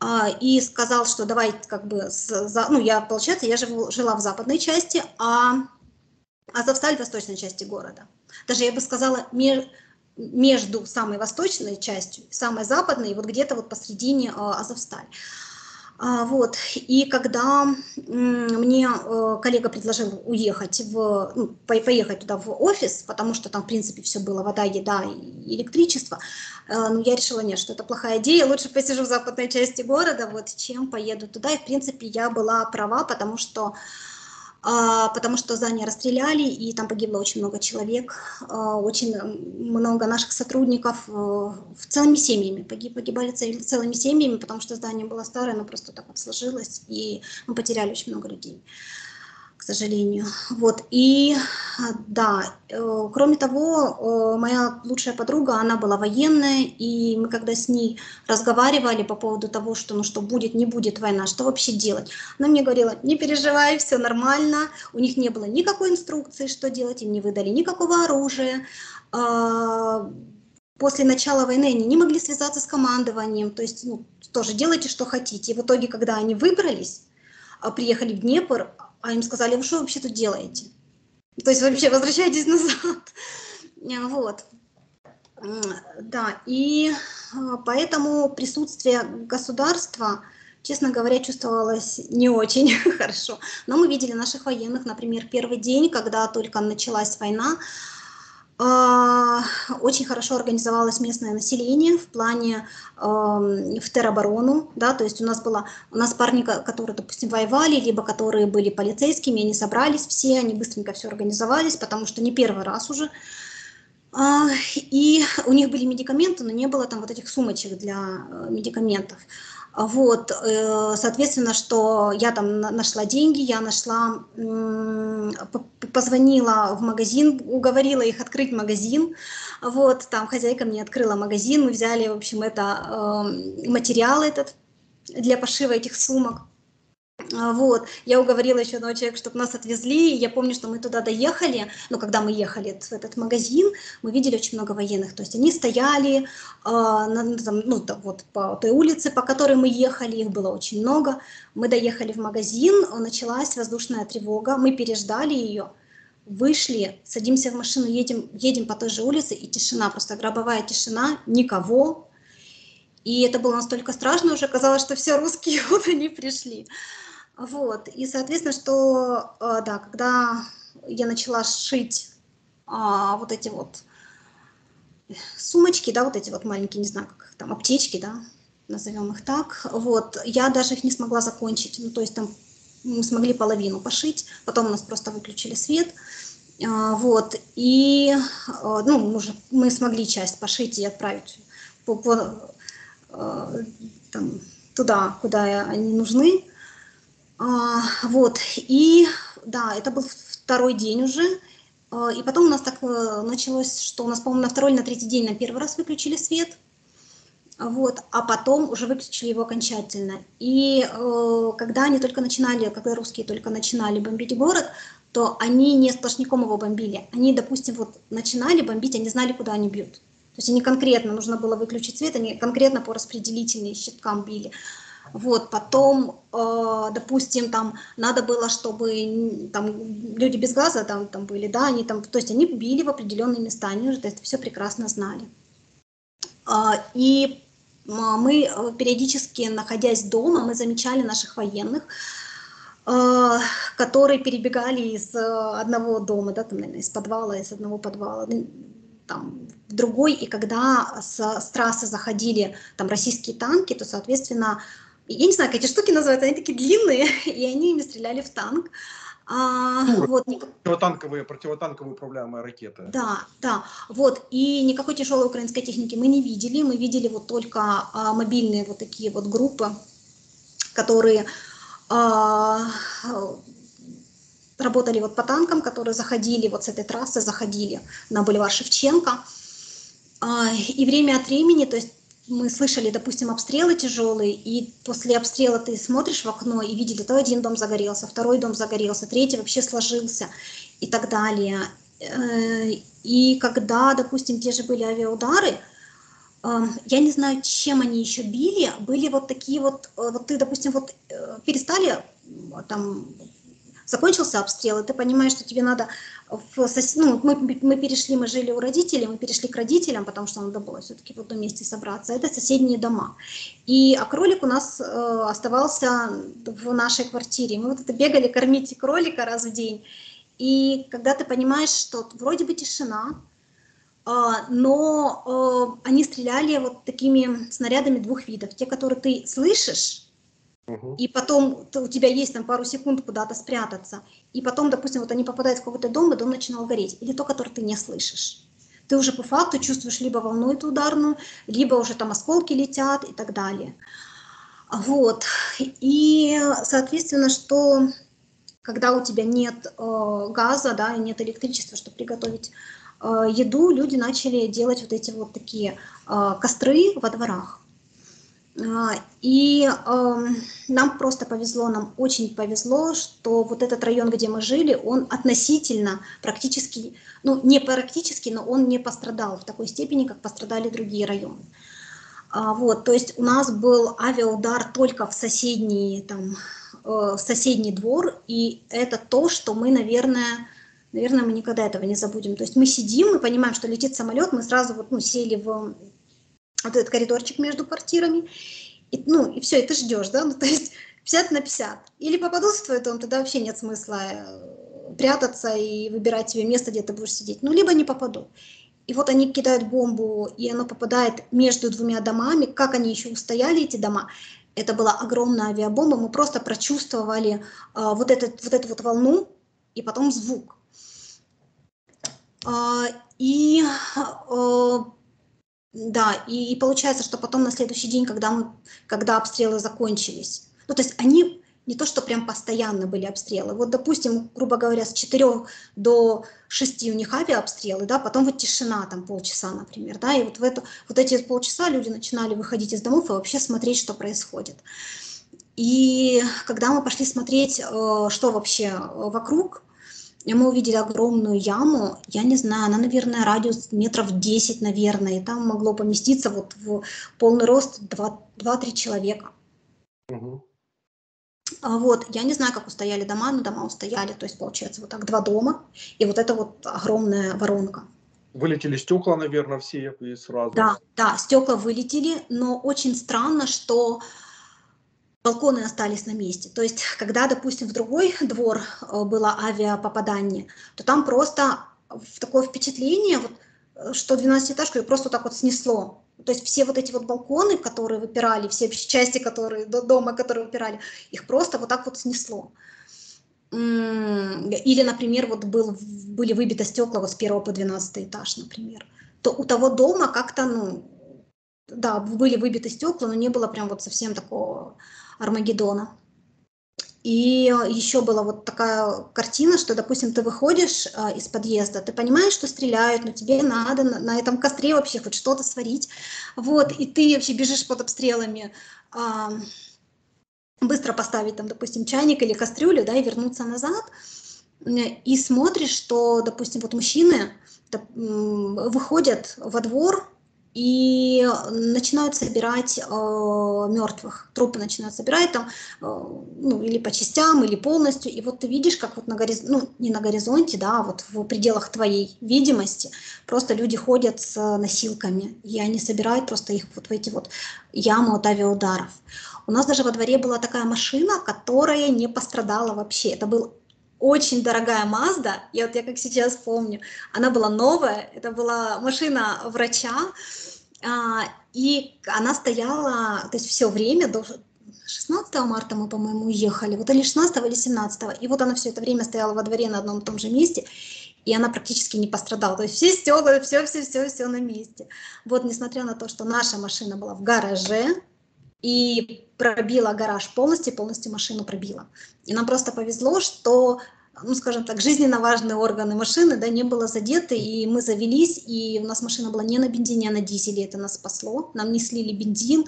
э, и сказал, что давай как бы, с, за, ну я, получается, я живу, жила в западной части, а Азовсталь в восточной части города. Даже я бы сказала, мер, между самой восточной частью, самой западной, и вот где-то вот посредине э, Азовсталь. А, вот. И когда мне э, коллега предложил уехать в, ну, поехать туда в офис, потому что там, в принципе, все было, вода, еда и электричество, э, ну, я решила, нет, что это плохая идея, лучше посижу в западной части города, вот, чем поеду туда. И, в принципе, я была права, потому что потому что здание расстреляли, и там погибло очень много человек, а, очень много наших сотрудников э, целыми семьями, погиб, погибали целыми семьями, потому что здание было старое, оно просто так вот сложилось, и мы потеряли очень много людей сожалению. Вот, и да, э, кроме того, э, моя лучшая подруга, она была военная, и мы когда с ней разговаривали по поводу того, что ну что будет, не будет война, что вообще делать, она мне говорила, не переживай, все нормально, у них не было никакой инструкции, что делать, им не выдали никакого оружия, а, после начала войны они не могли связаться с командованием, то есть ну, тоже делайте, что хотите. И в итоге, когда они выбрались, а, приехали в Днепр, а им сказали, вы что вообще тут делаете? То есть вообще возвращайтесь назад. Вот. Да, и а, поэтому присутствие государства, честно говоря, чувствовалось не очень хорошо. Но мы видели наших военных, например, первый день, когда только началась война, очень хорошо организовалось местное население в плане э, в тероборону, да, то есть у нас было, у нас парни, которые, допустим, воевали, либо которые были полицейскими, они собрались все, они быстренько все организовались, потому что не первый раз уже, э, и у них были медикаменты, но не было там вот этих сумочек для э, медикаментов. Вот, э, соответственно, что я там нашла деньги, я нашла, позвонила в магазин, уговорила их открыть магазин. Вот, там хозяйка мне открыла магазин, мы взяли, в общем, это эм, материал этот, для пошива этих сумок. А, вот, я уговорила еще одного человека, чтобы нас отвезли. Я помню, что мы туда доехали, но когда мы ехали в этот магазин, мы видели очень много военных. То есть они стояли э, на, там, ну, там, вот по той улице, по которой мы ехали, их было очень много. Мы доехали в магазин, началась воздушная тревога, мы переждали ее, вышли, садимся в машину, едем, едем по той же улице, и тишина, просто гробовая тишина, никого. И это было настолько страшно, уже казалось, что все русские вот они пришли. Вот, и, соответственно, что, э, да, когда я начала шить а, вот эти вот сумочки, да, вот эти вот маленькие, не знаю, как там, аптечки, да, назовем их так, вот, я даже их не смогла закончить, ну, то есть там мы смогли половину пошить, потом у нас просто выключили свет, а, вот, и, а, ну, мы, уже, мы смогли часть пошить и отправить по, по, а, там, туда, куда они нужны, а, вот, и да, это был второй день уже, а, и потом у нас так э, началось, что у нас, по-моему, на второй или на третий день на первый раз выключили свет, вот, а потом уже выключили его окончательно. И э, когда они только начинали, когда русские только начинали бомбить город, то они не сплошняком его бомбили. Они, допустим, вот начинали бомбить, они знали, куда они бьют. То есть они конкретно, нужно было выключить свет, они конкретно по распределительным щиткам били. Вот, потом, э, допустим, там надо было, чтобы там люди без газа там, там были, да, они там, то есть они били в определенные места, они уже это все прекрасно знали. Э, и мы периодически, находясь дома, мы замечали наших военных, э, которые перебегали из э, одного дома, да, там, наверное, из подвала, из одного подвала, там, в другой, и когда с, с трассы заходили там российские танки, то, соответственно, я не знаю, как эти штуки называются, они такие длинные, и они ими стреляли в танк. А, вот, противотанковые, противотанковые управляемые ракеты. Да, да, вот, и никакой тяжелой украинской техники мы не видели, мы видели вот только а, мобильные вот такие вот группы, которые а, работали вот по танкам, которые заходили вот с этой трассы, заходили на бульвар Шевченко, а, и время от времени, то есть мы слышали, допустим, обстрелы тяжелые, и после обстрела ты смотришь в окно и видели, то один дом загорелся, второй дом загорелся, третий вообще сложился и так далее. Э, и когда, допустим, те же были авиаудары, эм, я не знаю, чем они еще били, были вот такие вот, э, вот ты, допустим, вот э, перестали там закончился обстрел, и ты понимаешь, что тебе надо... В ну, мы, мы перешли, мы жили у родителей, мы перешли к родителям, потому что надо было все-таки в одном месте собраться. Это соседние дома. И, а кролик у нас э, оставался в нашей квартире. Мы вот это бегали кормить кролика раз в день. И когда ты понимаешь, что вроде бы тишина, э, но э, они стреляли вот такими снарядами двух видов. Те, которые ты слышишь, и потом у тебя есть там пару секунд куда-то спрятаться, и потом, допустим, вот они попадают в какой-то дом, и дом начинал гореть, или то, который ты не слышишь. Ты уже по факту чувствуешь либо волну эту ударную, либо уже там осколки летят и так далее. Вот. И, соответственно, что когда у тебя нет э, газа, да, и нет электричества, чтобы приготовить э, еду, люди начали делать вот эти вот такие э, костры во дворах. А, и нам просто повезло, нам очень повезло, что вот этот район, где мы жили, он относительно практически, ну не практически, но он не пострадал в такой степени, как пострадали другие районы. А, вот, то есть у нас был авиаудар только в соседний, там, э, в соседний двор, и это то, что мы, наверное, наверное, мы никогда этого не забудем. То есть мы сидим, мы понимаем, что летит самолет, мы сразу вот, ну, сели в вот этот коридорчик между квартирами, и, ну, и все, и ты ждешь, да, ну, то есть 50 на 50. Или попадут в твой дом, тогда вообще нет смысла э, прятаться и выбирать себе место, где ты будешь сидеть. Ну, либо не попаду. И вот они кидают бомбу, и она попадает между двумя домами. Как они еще устояли, эти дома? Это была огромная авиабомба. Мы просто прочувствовали а, вот, этот, вот эту вот волну и потом звук. А, и а, да, и, и получается, что потом на следующий день, когда, мы, когда обстрелы закончились, ну то есть они не то, что прям постоянно были обстрелы. Вот, допустим, грубо говоря, с 4 до 6 у них авиаобстрелы, да, потом вот тишина там полчаса, например, да, и вот в эту, вот эти полчаса люди начинали выходить из домов и вообще смотреть, что происходит. И когда мы пошли смотреть, э, что вообще вокруг, мы увидели огромную яму, я не знаю, она, наверное, радиус метров 10, наверное, и там могло поместиться вот в полный рост 2-3 человека. Угу. Вот, я не знаю, как устояли дома, но дома устояли, то есть получается вот так два дома и вот эта вот огромная воронка. Вылетели стекла, наверное, все и сразу. Да, да, стекла вылетели, но очень странно, что балконы остались на месте. То есть, когда, допустим, в другой двор э, было авиапопадание, то там просто такое впечатление, вот, э, что 12-этажку просто так вот снесло. То есть все вот эти вот балконы, которые выпирали, все части, которые до дома, которые выпирали, их просто вот так вот снесло. Или, например, вот был, были выбиты стекла вот с первого по 12 этаж, например. То у того дома как-то, ну, да, были выбиты стекла, но не было прям вот совсем такого Армагеддона. И еще была вот такая картина, что, допустим, ты выходишь э, из подъезда, ты понимаешь, что стреляют, но тебе надо на, на этом костре вообще хоть что-то сварить. Вот, и ты вообще бежишь под обстрелами, э, быстро поставить там, допустим, чайник или кастрюлю, да, и вернуться назад. И смотришь, что, допустим, вот мужчины выходят во двор, и начинают собирать э, мертвых, трупы начинают собирать там, э, ну, или по частям, или полностью, и вот ты видишь, как вот на горизонте, ну, не на горизонте, да, а вот в пределах твоей видимости, просто люди ходят с носилками, и они собирают просто их вот в эти вот ямы от авиаударов. У нас даже во дворе была такая машина, которая не пострадала вообще, это был очень дорогая Mazda, и вот я как сейчас помню, она была новая, это была машина врача, а, и она стояла, то есть все время, до 16 марта мы, по-моему, уехали, вот или 16 или 17, и вот она все это время стояла во дворе на одном и том же месте, и она практически не пострадала. То есть все стекла, все, все, все, все на месте. Вот, несмотря на то, что наша машина была в гараже, и пробила гараж полностью, полностью машину пробила. И нам просто повезло, что ну, скажем так, жизненно важные органы машины, да, не было задеты, и мы завелись, и у нас машина была не на бензине, а на дизеле, это нас спасло, нам не слили бензин,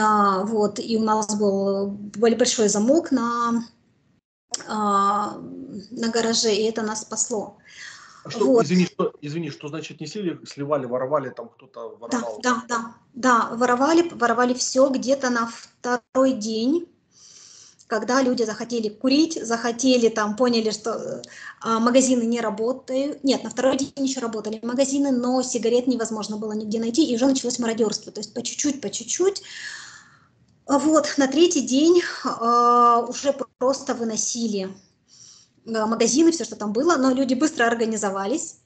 а, вот, и у нас был большой замок на, а, на гараже, и это нас спасло. А что, вот. извини, что, извини, что значит не слили, сливали, воровали, там кто-то воровал? Да, да, да, да, воровали, воровали все где-то на второй день, когда люди захотели курить, захотели там, поняли, что э, магазины не работают. Нет, на второй день еще работали магазины, но сигарет невозможно было нигде найти, и уже началось мародерство, то есть по чуть-чуть, по чуть-чуть. Вот, на третий день э, уже просто выносили магазины, все, что там было, но люди быстро организовались,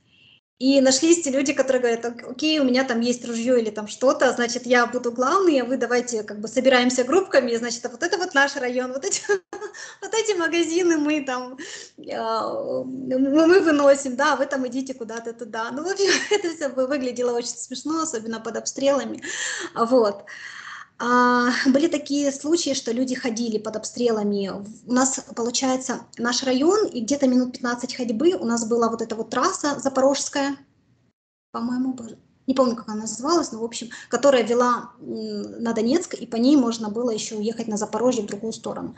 и нашлись те люди, которые говорят, окей, у меня там есть ружье или там что-то, значит, я буду главный, а вы давайте как бы собираемся группками, значит, а вот это вот наш район, вот эти, вот эти магазины мы там, э, мы выносим, да, вы там идите куда-то туда. Ну, в общем, это все выглядело очень смешно, особенно под обстрелами, вот. А, были такие случаи, что люди ходили под обстрелами. У нас, получается, наш район, и где-то минут 15 ходьбы у нас была вот эта вот трасса запорожская, по-моему, не помню, как она называлась, но, в общем, которая вела на Донецк, и по ней можно было еще уехать на Запорожье в другую сторону.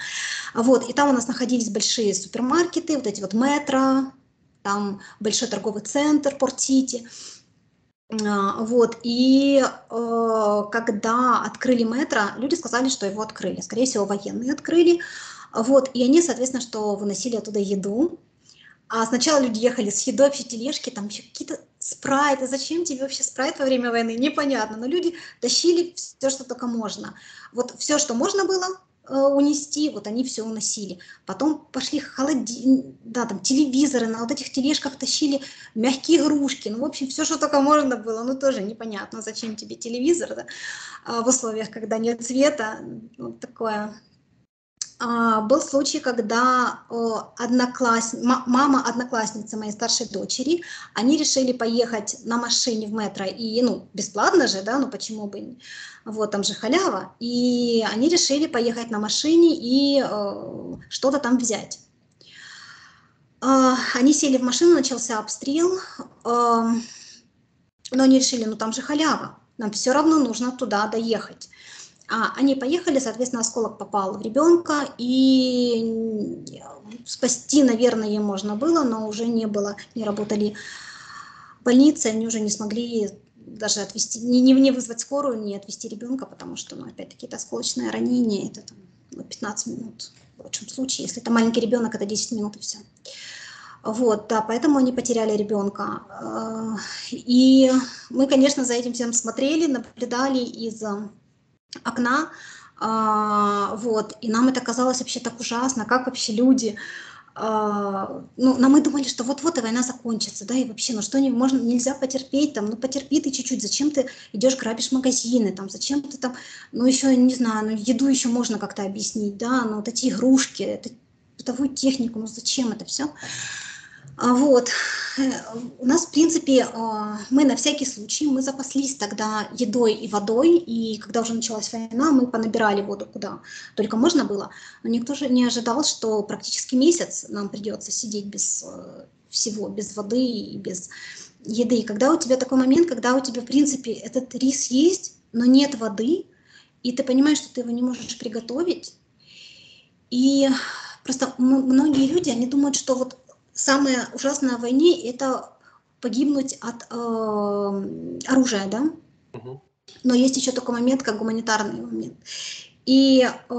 Вот, и там у нас находились большие супермаркеты, вот эти вот метро, там большой торговый центр, Порт-Сити. А, вот, и э, когда открыли метро, люди сказали, что его открыли. Скорее всего, военные открыли. Вот, и они, соответственно, что выносили оттуда еду. А сначала люди ехали с едой, вообще тележки, там еще какие-то спрайты. Зачем тебе вообще спрайт во время войны? Непонятно. Но люди тащили все, что только можно. Вот все, что можно было, унести, вот они все уносили. Потом пошли холоди... да, там телевизоры, на вот этих тележках тащили мягкие игрушки, ну, в общем, все, что только можно было, ну, тоже непонятно, зачем тебе телевизор, да, а в условиях, когда нет света, вот такое. А, был случай, когда однокласс... мама одноклассницы моей старшей дочери, они решили поехать на машине в метро, и, ну, бесплатно же, да, ну почему бы, вот, там же халява, и они решили поехать на машине и э, что-то там взять. Э, они сели в машину, начался обстрел, э, но они решили, ну там же халява, нам все равно нужно туда доехать. А, они поехали, соответственно, осколок попал в ребенка, и спасти, наверное, им можно было, но уже не было, не работали больницы, они уже не смогли даже отвести, не, не, не вызвать скорую, не отвести ребенка, потому что, ну, опять-таки, это осколочное ранение, это там, 15 ну, минут в лучшем случае. Если это маленький ребенок, это 10 минут и все. Вот, да, поэтому они потеряли ребенка. Э, и мы, конечно, за этим всем смотрели, наблюдали из окна, а, вот, и нам это казалось вообще так ужасно, как вообще люди, а, ну, нам мы думали, что вот-вот и война закончится, да, и вообще, ну что не, можно, нельзя потерпеть, там, ну потерпи ты чуть-чуть, зачем ты идешь грабишь магазины, там, зачем ты там, ну еще, не знаю, ну еду еще можно как-то объяснить, да, но вот эти игрушки, это, бытовую технику, ну зачем это все? А, вот. У нас, в принципе, а, мы на всякий случай, мы запаслись тогда едой и водой, и когда уже началась война, мы понабирали воду куда только можно было. Но никто же не ожидал, что практически месяц нам придется сидеть без э, всего, без воды и без еды. И когда у тебя такой момент, когда у тебя, в принципе, этот рис есть, но нет воды, и ты понимаешь, что ты его не можешь приготовить, и просто многие люди, они думают, что вот самое ужасное в войне – это погибнуть от э, оружия, да? Угу. Но есть еще такой момент, как гуманитарный момент. И э,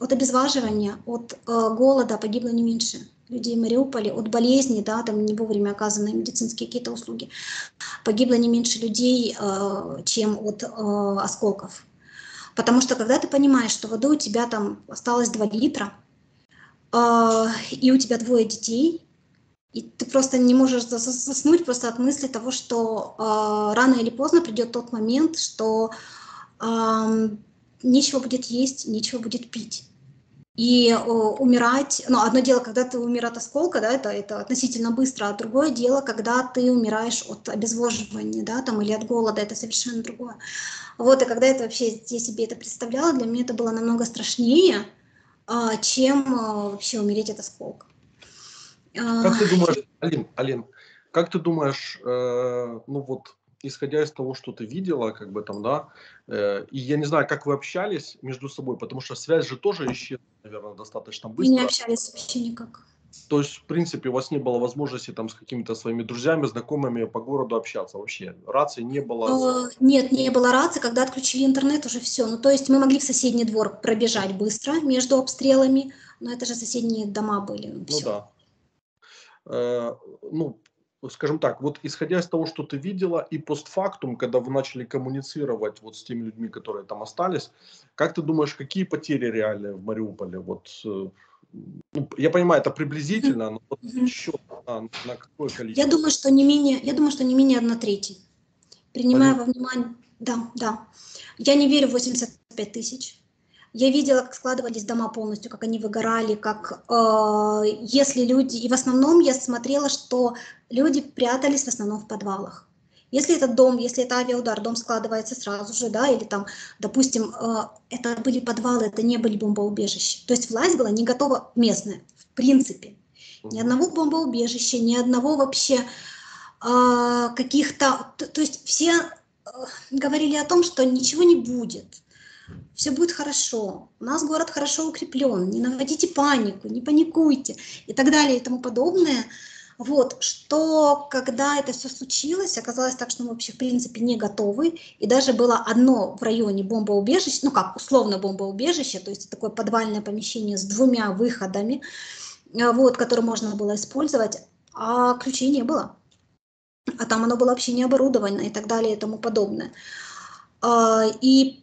от обезваживания, от э, голода погибло не меньше людей в Мариуполе, от болезней, да, там не вовремя оказанные медицинские какие-то услуги, погибло не меньше людей, э, чем от э, осколков. Потому что когда ты понимаешь, что воды у тебя там осталось 2 литра, э, и у тебя двое детей, и ты просто не можешь заснуть просто от мысли того, что э, рано или поздно придет тот момент, что э, нечего будет есть, нечего будет пить. И э, умирать, ну, одно дело, когда ты умер от осколка, да, это, это относительно быстро, а другое дело, когда ты умираешь от обезвоживания, да, там, или от голода, это совершенно другое. Вот, и когда это вообще, я себе это представляла, для меня это было намного страшнее, э, чем э, вообще умереть от осколка. Как ты думаешь, Алин, Алин, как ты думаешь, э, ну вот, исходя из того, что ты видела, как бы там, да, э, и я не знаю, как вы общались между собой, потому что связь же тоже исчезла, наверное, достаточно быстро. Мы не общались вообще никак. То есть, в принципе, у вас не было возможности там с какими-то своими друзьями, знакомыми по городу общаться вообще? Рации не было? Э, нет, не было рации. Когда отключили интернет, уже все. Ну, то есть мы могли в соседний двор пробежать быстро между обстрелами, но это же соседние дома были. Ну, ну да. Э, ну, скажем так, вот исходя из того, что ты видела, и постфактум, когда вы начали коммуницировать вот с теми людьми, которые там остались, как ты думаешь, какие потери реальные в Мариуполе? Вот, э, ну, я понимаю, это приблизительно, но вот счет на, на какое количество? Я думаю, что не менее, я думаю, что не менее одна треть. Принимая во внимание, да, да. Я не верю в 85 тысяч. Я видела, как складывались дома полностью, как они выгорали, как э, если люди... И в основном я смотрела, что люди прятались в основном в подвалах. Если этот дом, если это авиаудар, дом складывается сразу же, да, или там, допустим, э, это были подвалы, это не были бомбоубежища. То есть власть была не готова местная, в принципе. Ни одного бомбоубежища, ни одного вообще э, каких-то... То, то есть все э, говорили о том, что ничего не будет все будет хорошо, у нас город хорошо укреплен, не наводите панику, не паникуйте и так далее и тому подобное. Вот, что когда это все случилось, оказалось так, что мы вообще в принципе не готовы, и даже было одно в районе бомбоубежище, ну как условно бомбоубежище, то есть такое подвальное помещение с двумя выходами, э, вот, которое можно было использовать, а ключей не было. А там оно было вообще не оборудовано и так далее и тому подобное. А, и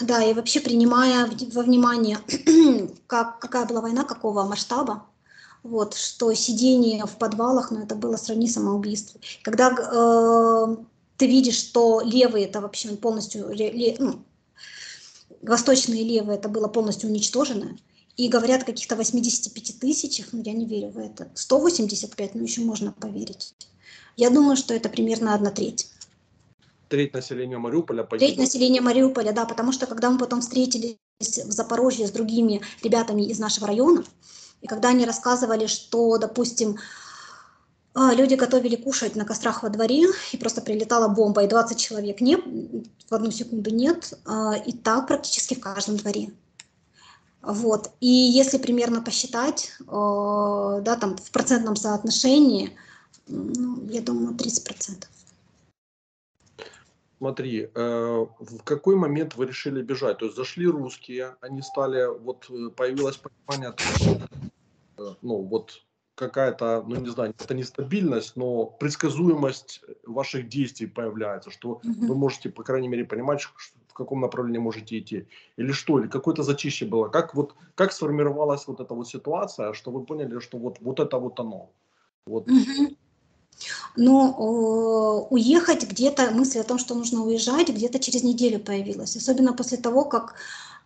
да, и вообще принимая во внимание, как, какая была война, какого масштаба, вот, что сидение в подвалах, ну, это было сравни самоубийству. Когда э, ты видишь, что левые это вообще полностью, ле, ну, восточные левые это было полностью уничтожено, и говорят о каких-то 85 тысячах, ну я не верю в это. 185, ну еще можно поверить. Я думаю, что это примерно одна треть. Треть населения Мариуполя погибло? Треть населения Мариуполя, да, потому что когда мы потом встретились в Запорожье с другими ребятами из нашего района, и когда они рассказывали, что, допустим, а, люди готовили кушать на кострах во дворе, и просто прилетала бомба, и 20 человек нет, в одну секунду нет, а, и так практически в каждом дворе. Вот. И если примерно посчитать, а, да, там в процентном соотношении, ну, я думаю, 30%. Смотри, э, в какой момент вы решили бежать? То есть зашли русские, они стали, вот э, появилось понимание, э, ну вот какая-то, ну не знаю, это нестабильность, но предсказуемость ваших действий появляется, что вы можете, по крайней мере, понимать, в каком направлении можете идти. Или что, или какое-то зачище было. Как вот, как сформировалась вот эта вот ситуация, что вы поняли, что вот, вот это вот оно. Вот. Mm-hmm. Но э, уехать где-то, мысль о том, что нужно уезжать, где-то через неделю появилась. Особенно после того, как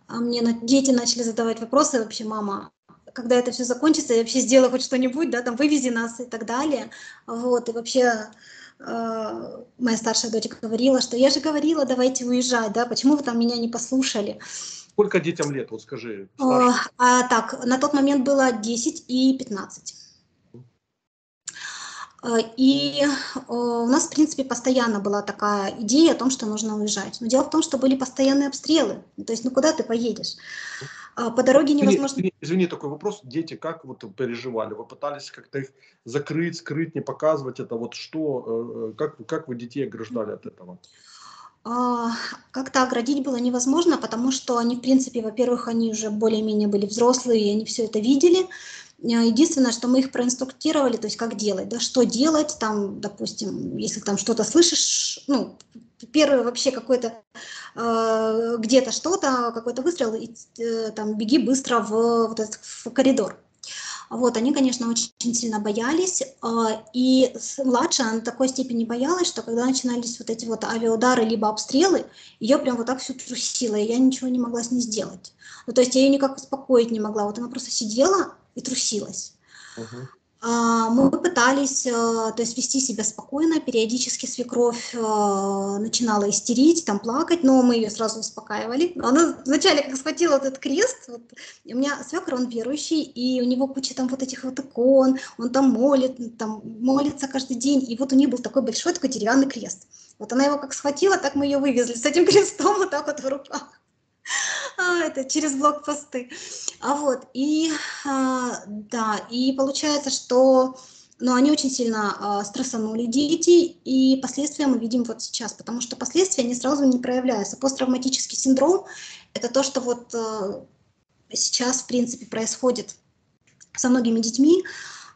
а, мне дети начали задавать вопросы, вообще, мама, когда это все закончится, я вообще сделаю хоть что-нибудь, да, там вывези нас и так далее. Вот, и вообще э, моя старшая дочь говорила, что я же говорила, давайте уезжать, да, почему вы там меня не послушали? Сколько детям лет, вот скажи? А, а, так, на тот момент было 10 и 15. Э, и у нас, в принципе, постоянно была такая идея о том, что нужно уезжать. Но дело в том, что были постоянные обстрелы. То есть, ну куда ты поедешь? А, по дороге невозможно... Извини, извини, такой вопрос. Дети как вот переживали? Вы пытались как-то их закрыть, скрыть, не показывать это? Вот что, э, э, как, как вы детей ограждали от этого? А, как-то оградить было невозможно, потому что они, в принципе, во-первых, они уже более-менее были взрослые, и они все это видели. А, единственное, что мы их проинструктировали, то есть как делать, да, что делать, там, допустим, если там что-то слышишь, ну, первый вообще какой-то э, где-то что-то, какой-то выстрел, и, э, там беги быстро в, вот этот, в коридор. Вот, они, конечно, очень сильно боялись, э, и младшая на такой степени боялась, что когда начинались вот эти вот авиаудары либо обстрелы, ее прям вот так всю трусило, и я ничего не могла с ней сделать. Ну, то есть я ее никак успокоить не могла, вот она просто сидела и трусилась. Uh-huh. Мы пытались, э, то есть вести себя спокойно, периодически свекровь э, начинала истерить, там плакать, но мы ее сразу успокаивали. Она вначале как схватила этот крест, вот, у меня свекр, он верующий, и у него куча там вот этих вот икон, он там молит, там молится каждый день, и вот у нее был такой большой такой деревянный крест. Вот она его как схватила, так мы ее вывезли с этим крестом вот так вот в руках. Это через блокпосты. А вот, и а, да, и получается, что но ну, они очень сильно а, стрессанули дети, и последствия мы видим вот сейчас, потому что последствия не сразу не проявляются. Посттравматический синдром – это то, что вот а, сейчас, в принципе, происходит со многими детьми.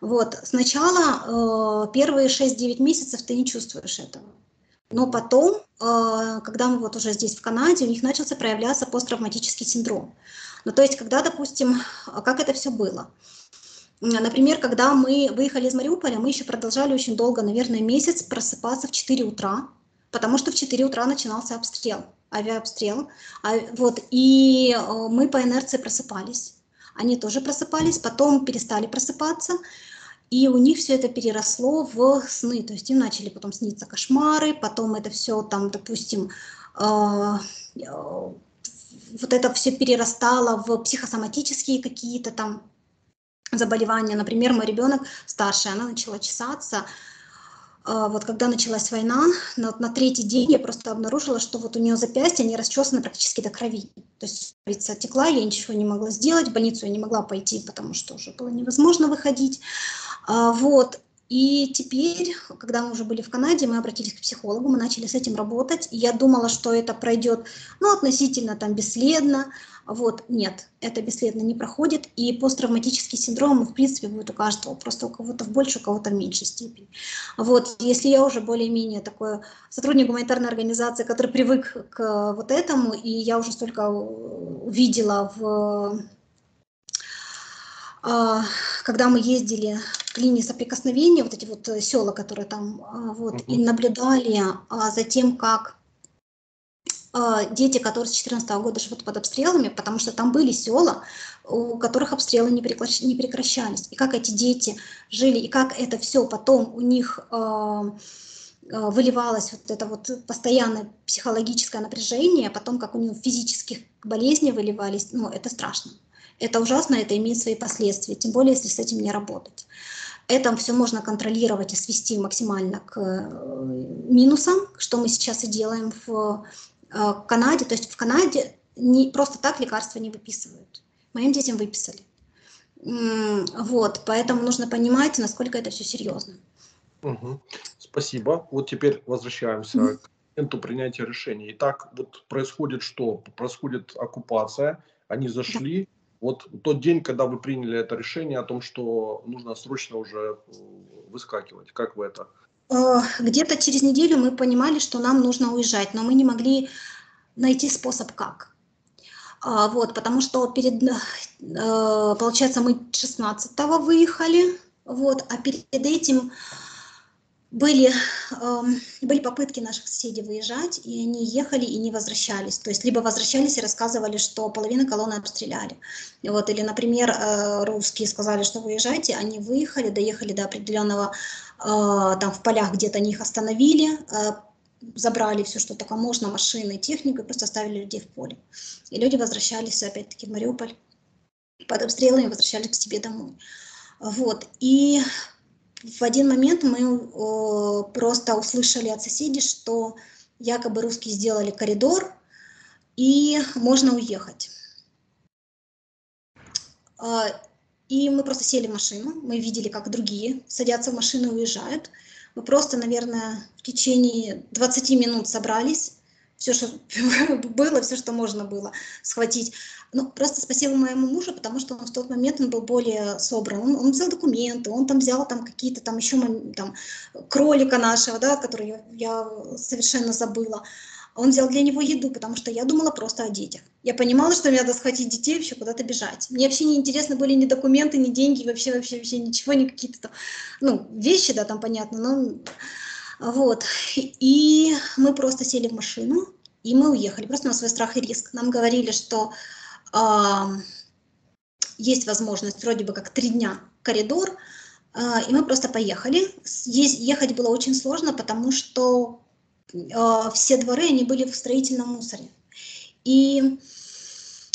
Вот, сначала э, первые 6-9 месяцев ты не чувствуешь этого. Но потом, а, когда мы вот уже здесь в Канаде, у них начался проявляться посттравматический синдром. Ну, то есть, когда, допустим, а как это все было? Например, когда мы выехали из Мариуполя, мы еще продолжали очень долго, наверное, месяц просыпаться в 4 утра, потому что в 4 утра начинался обстрел, авиаобстрел. А, вот, и а, мы по инерции просыпались. Они тоже просыпались, потом перестали просыпаться. И у них все это переросло в сны, то есть им начали потом сниться кошмары, потом это все там, допустим, э, э, вот это все перерастало в психосоматические какие-то там заболевания. Например, мой ребенок старший, она начала чесаться. Э, вот когда началась война, на, на третий день я просто обнаружила, что вот у нее запястья, они расчесаны практически до крови. То есть лица текла, я ничего не могла сделать, в больницу я не могла пойти, потому что уже было невозможно выходить. А, вот. И теперь, когда мы уже были в Канаде, мы обратились к психологу, мы начали с этим работать. И я думала, что это пройдет, ну, относительно там бесследно. Вот, нет, это бесследно не проходит. И посттравматический синдром, в принципе, будет у каждого, просто у кого-то в большей, у кого-то в меньшей степени. Вот, если я уже более-менее такой сотрудник гуманитарной организации, который привык к вот этому, и я уже столько увидела в а, когда мы ездили к линии соприкосновения, вот эти вот э, села, которые там, а, вот, и наблюдали а, за тем, как э, дети, которые с 2014 года живут под обстрелами, потому что там были села, у которых обстрелы не, не прекращались. И как эти дети жили, и как это все потом у них э, выливалось вот это вот постоянное психологическое напряжение, потом как у них физических болезней выливались, ну, это страшно. Это ужасно, это имеет свои последствия, тем более, если с этим не работать. Это все можно контролировать и свести максимально к э, минусам, что мы сейчас и делаем в э, Канаде. То есть в Канаде не, просто так лекарства не выписывают. Моим детям выписали. Вот, поэтому нужно понимать, насколько это все серьезно. Угу. Спасибо. Вот теперь возвращаемся mm-hmm. к моменту принятия решений. Итак, вот происходит что? Происходит оккупация, они зашли, вот тот день, когда вы приняли это решение о том, что нужно срочно уже э, выскакивать, как вы это? Э, где-то через неделю мы понимали, что нам нужно уезжать, но мы не могли найти способ как. А, вот, потому что перед, э, получается, мы 16-го выехали, вот, а перед этим были, э, были попытки наших соседей выезжать, и они ехали и не возвращались. То есть либо возвращались и рассказывали, что половину колонны обстреляли. Вот, или, например, э, русские сказали, что выезжайте, они выехали, доехали до определенного, э, там в полях где-то они их остановили, э, забрали все, что только можно, машины, технику, и просто оставили людей в поле. И люди возвращались опять-таки в Мариуполь под обстрелами, возвращались к себе домой. Вот. И в один момент мы просто услышали от соседей, что якобы русские сделали коридор, и можно уехать. Э, и мы просто сели в машину, мы видели, как другие садятся в машину и уезжают. Мы просто, наверное, в течение 20 минут собрались, все, что было, все, что можно было схватить. Ну, просто спасибо моему мужу, потому что он в тот момент он был более собран. Он, он взял документы, он там взял там какие-то там еще там кролика нашего, да, который я, совершенно забыла. Он взял для него еду, потому что я думала просто о детях. Я понимала, что мне надо схватить детей, вообще куда-то бежать. Мне вообще не интересны были ни документы, ни деньги, вообще, вообще, вообще ничего, ни какие-то там, ну, вещи, да, там понятно, но вот. И мы просто сели в машину, и мы уехали, просто на свой страх и риск. Нам говорили, что э, есть возможность вроде бы как три дня коридор, э, и мы просто поехали. Есть, ехать было очень сложно, потому что э, все дворы, они были в строительном мусоре. И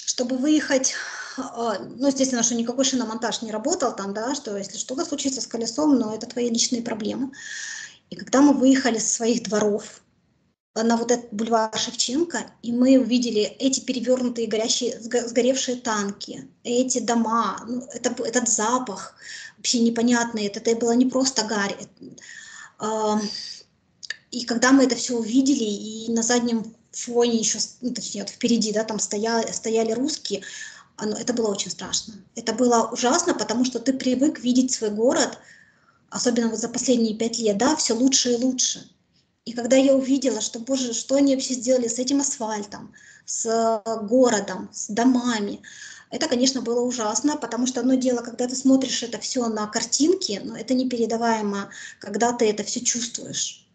чтобы выехать ну, естественно, что никакой шиномонтаж не работал там, да, что если что-то случится с колесом, но это твои личные проблемы. И когда мы выехали со своих дворов на вот этот бульвар Шевченко, и мы увидели эти перевернутые горящие, сгоревшие танки, эти дома, ну, это, этот запах вообще непонятный, это, это было не просто гарь. И когда мы это все увидели, и на заднем фоне еще, ну, точнее, вот впереди, да, там стояли, стояли русские, оно, это было очень страшно. Это было ужасно, потому что ты привык видеть свой город – особенно вот за последние пять лет, да, все лучше и лучше. И когда я увидела, что, боже, что они вообще сделали с этим асфальтом, с э, городом, с домами, это, конечно, было ужасно, потому что одно дело, когда ты смотришь это все на картинке, но это непередаваемо, когда ты это все чувствуешь.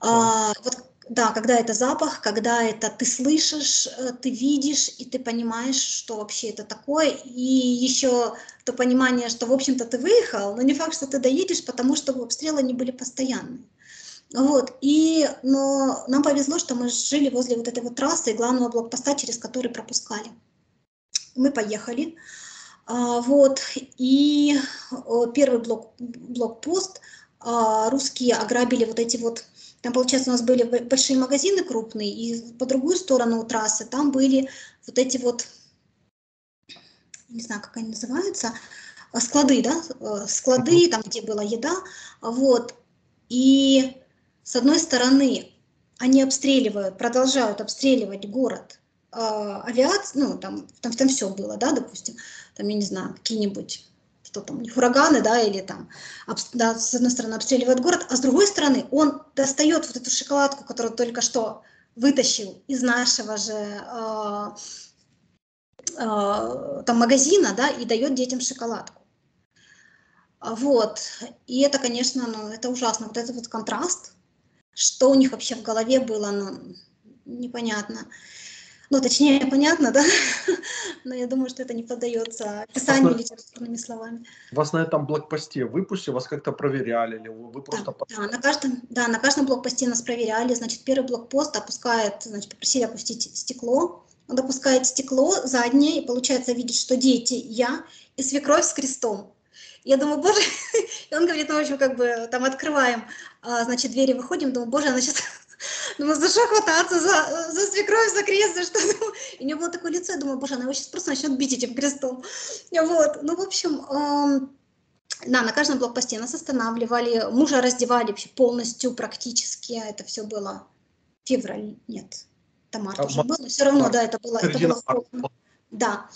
А, вот да, когда это запах, когда это ты слышишь, э, ты видишь, и ты понимаешь, что вообще это такое, и еще то понимание, что, в общем-то, ты выехал, но не факт, что ты доедешь, потому что обстрелы не были постоянные. Вот, и, но нам повезло, что мы жили возле вот этой вот трассы и главного блокпоста, через который пропускали. Мы поехали, а, вот, и первый блок, блокпост, а, русские ограбили вот эти вот там, получается, у нас были большие магазины крупные, и по другую сторону у трассы там были вот эти вот, не знаю, как они называются, э, склады, да, э, склады, там, где была еда, вот. И с одной стороны, они обстреливают, продолжают обстреливать город э, авиацией, ну, там, там, там все было, да, допустим, там, я не знаю, какие-нибудь что там, ураганы, да, или там, да, с одной стороны обстреливает город, а с другой стороны он достает вот эту шоколадку, которую только что вытащил из нашего же э, э, там магазина, да, и дает детям шоколадку. Вот, и это, конечно, ну, это ужасно, вот этот вот контраст, что у них вообще в голове было, ну, непонятно. Ну, точнее, понятно, да, но я думаю, что это не поддается описанию литературными словами. Вас на этом блокпосте выпустили, вас как-то проверяли, или вы, просто... Да, да, на каждом, да, на каждом блокпосте нас проверяли, значит, первый блокпост опускает, значит, попросили опустить стекло, он опускает стекло заднее, и получается видит, что дети, я и свекровь с крестом. Я думаю, боже, и он говорит, ну, в общем, как бы там открываем, а, значит, двери выходим, думаю, боже, она сейчас Думаю, за что хвататься, за, за свекровь, за крест, за что? И у нее было такое лицо, я думаю, боже, она его сейчас просто начнет бить этим крестом. Вот, ну, в общем, да, на каждом блокпосте нас останавливали, мужа раздевали вообще полностью практически, это все было февраль, нет, это март а, уже был, но все равно, да, это было, это было, да.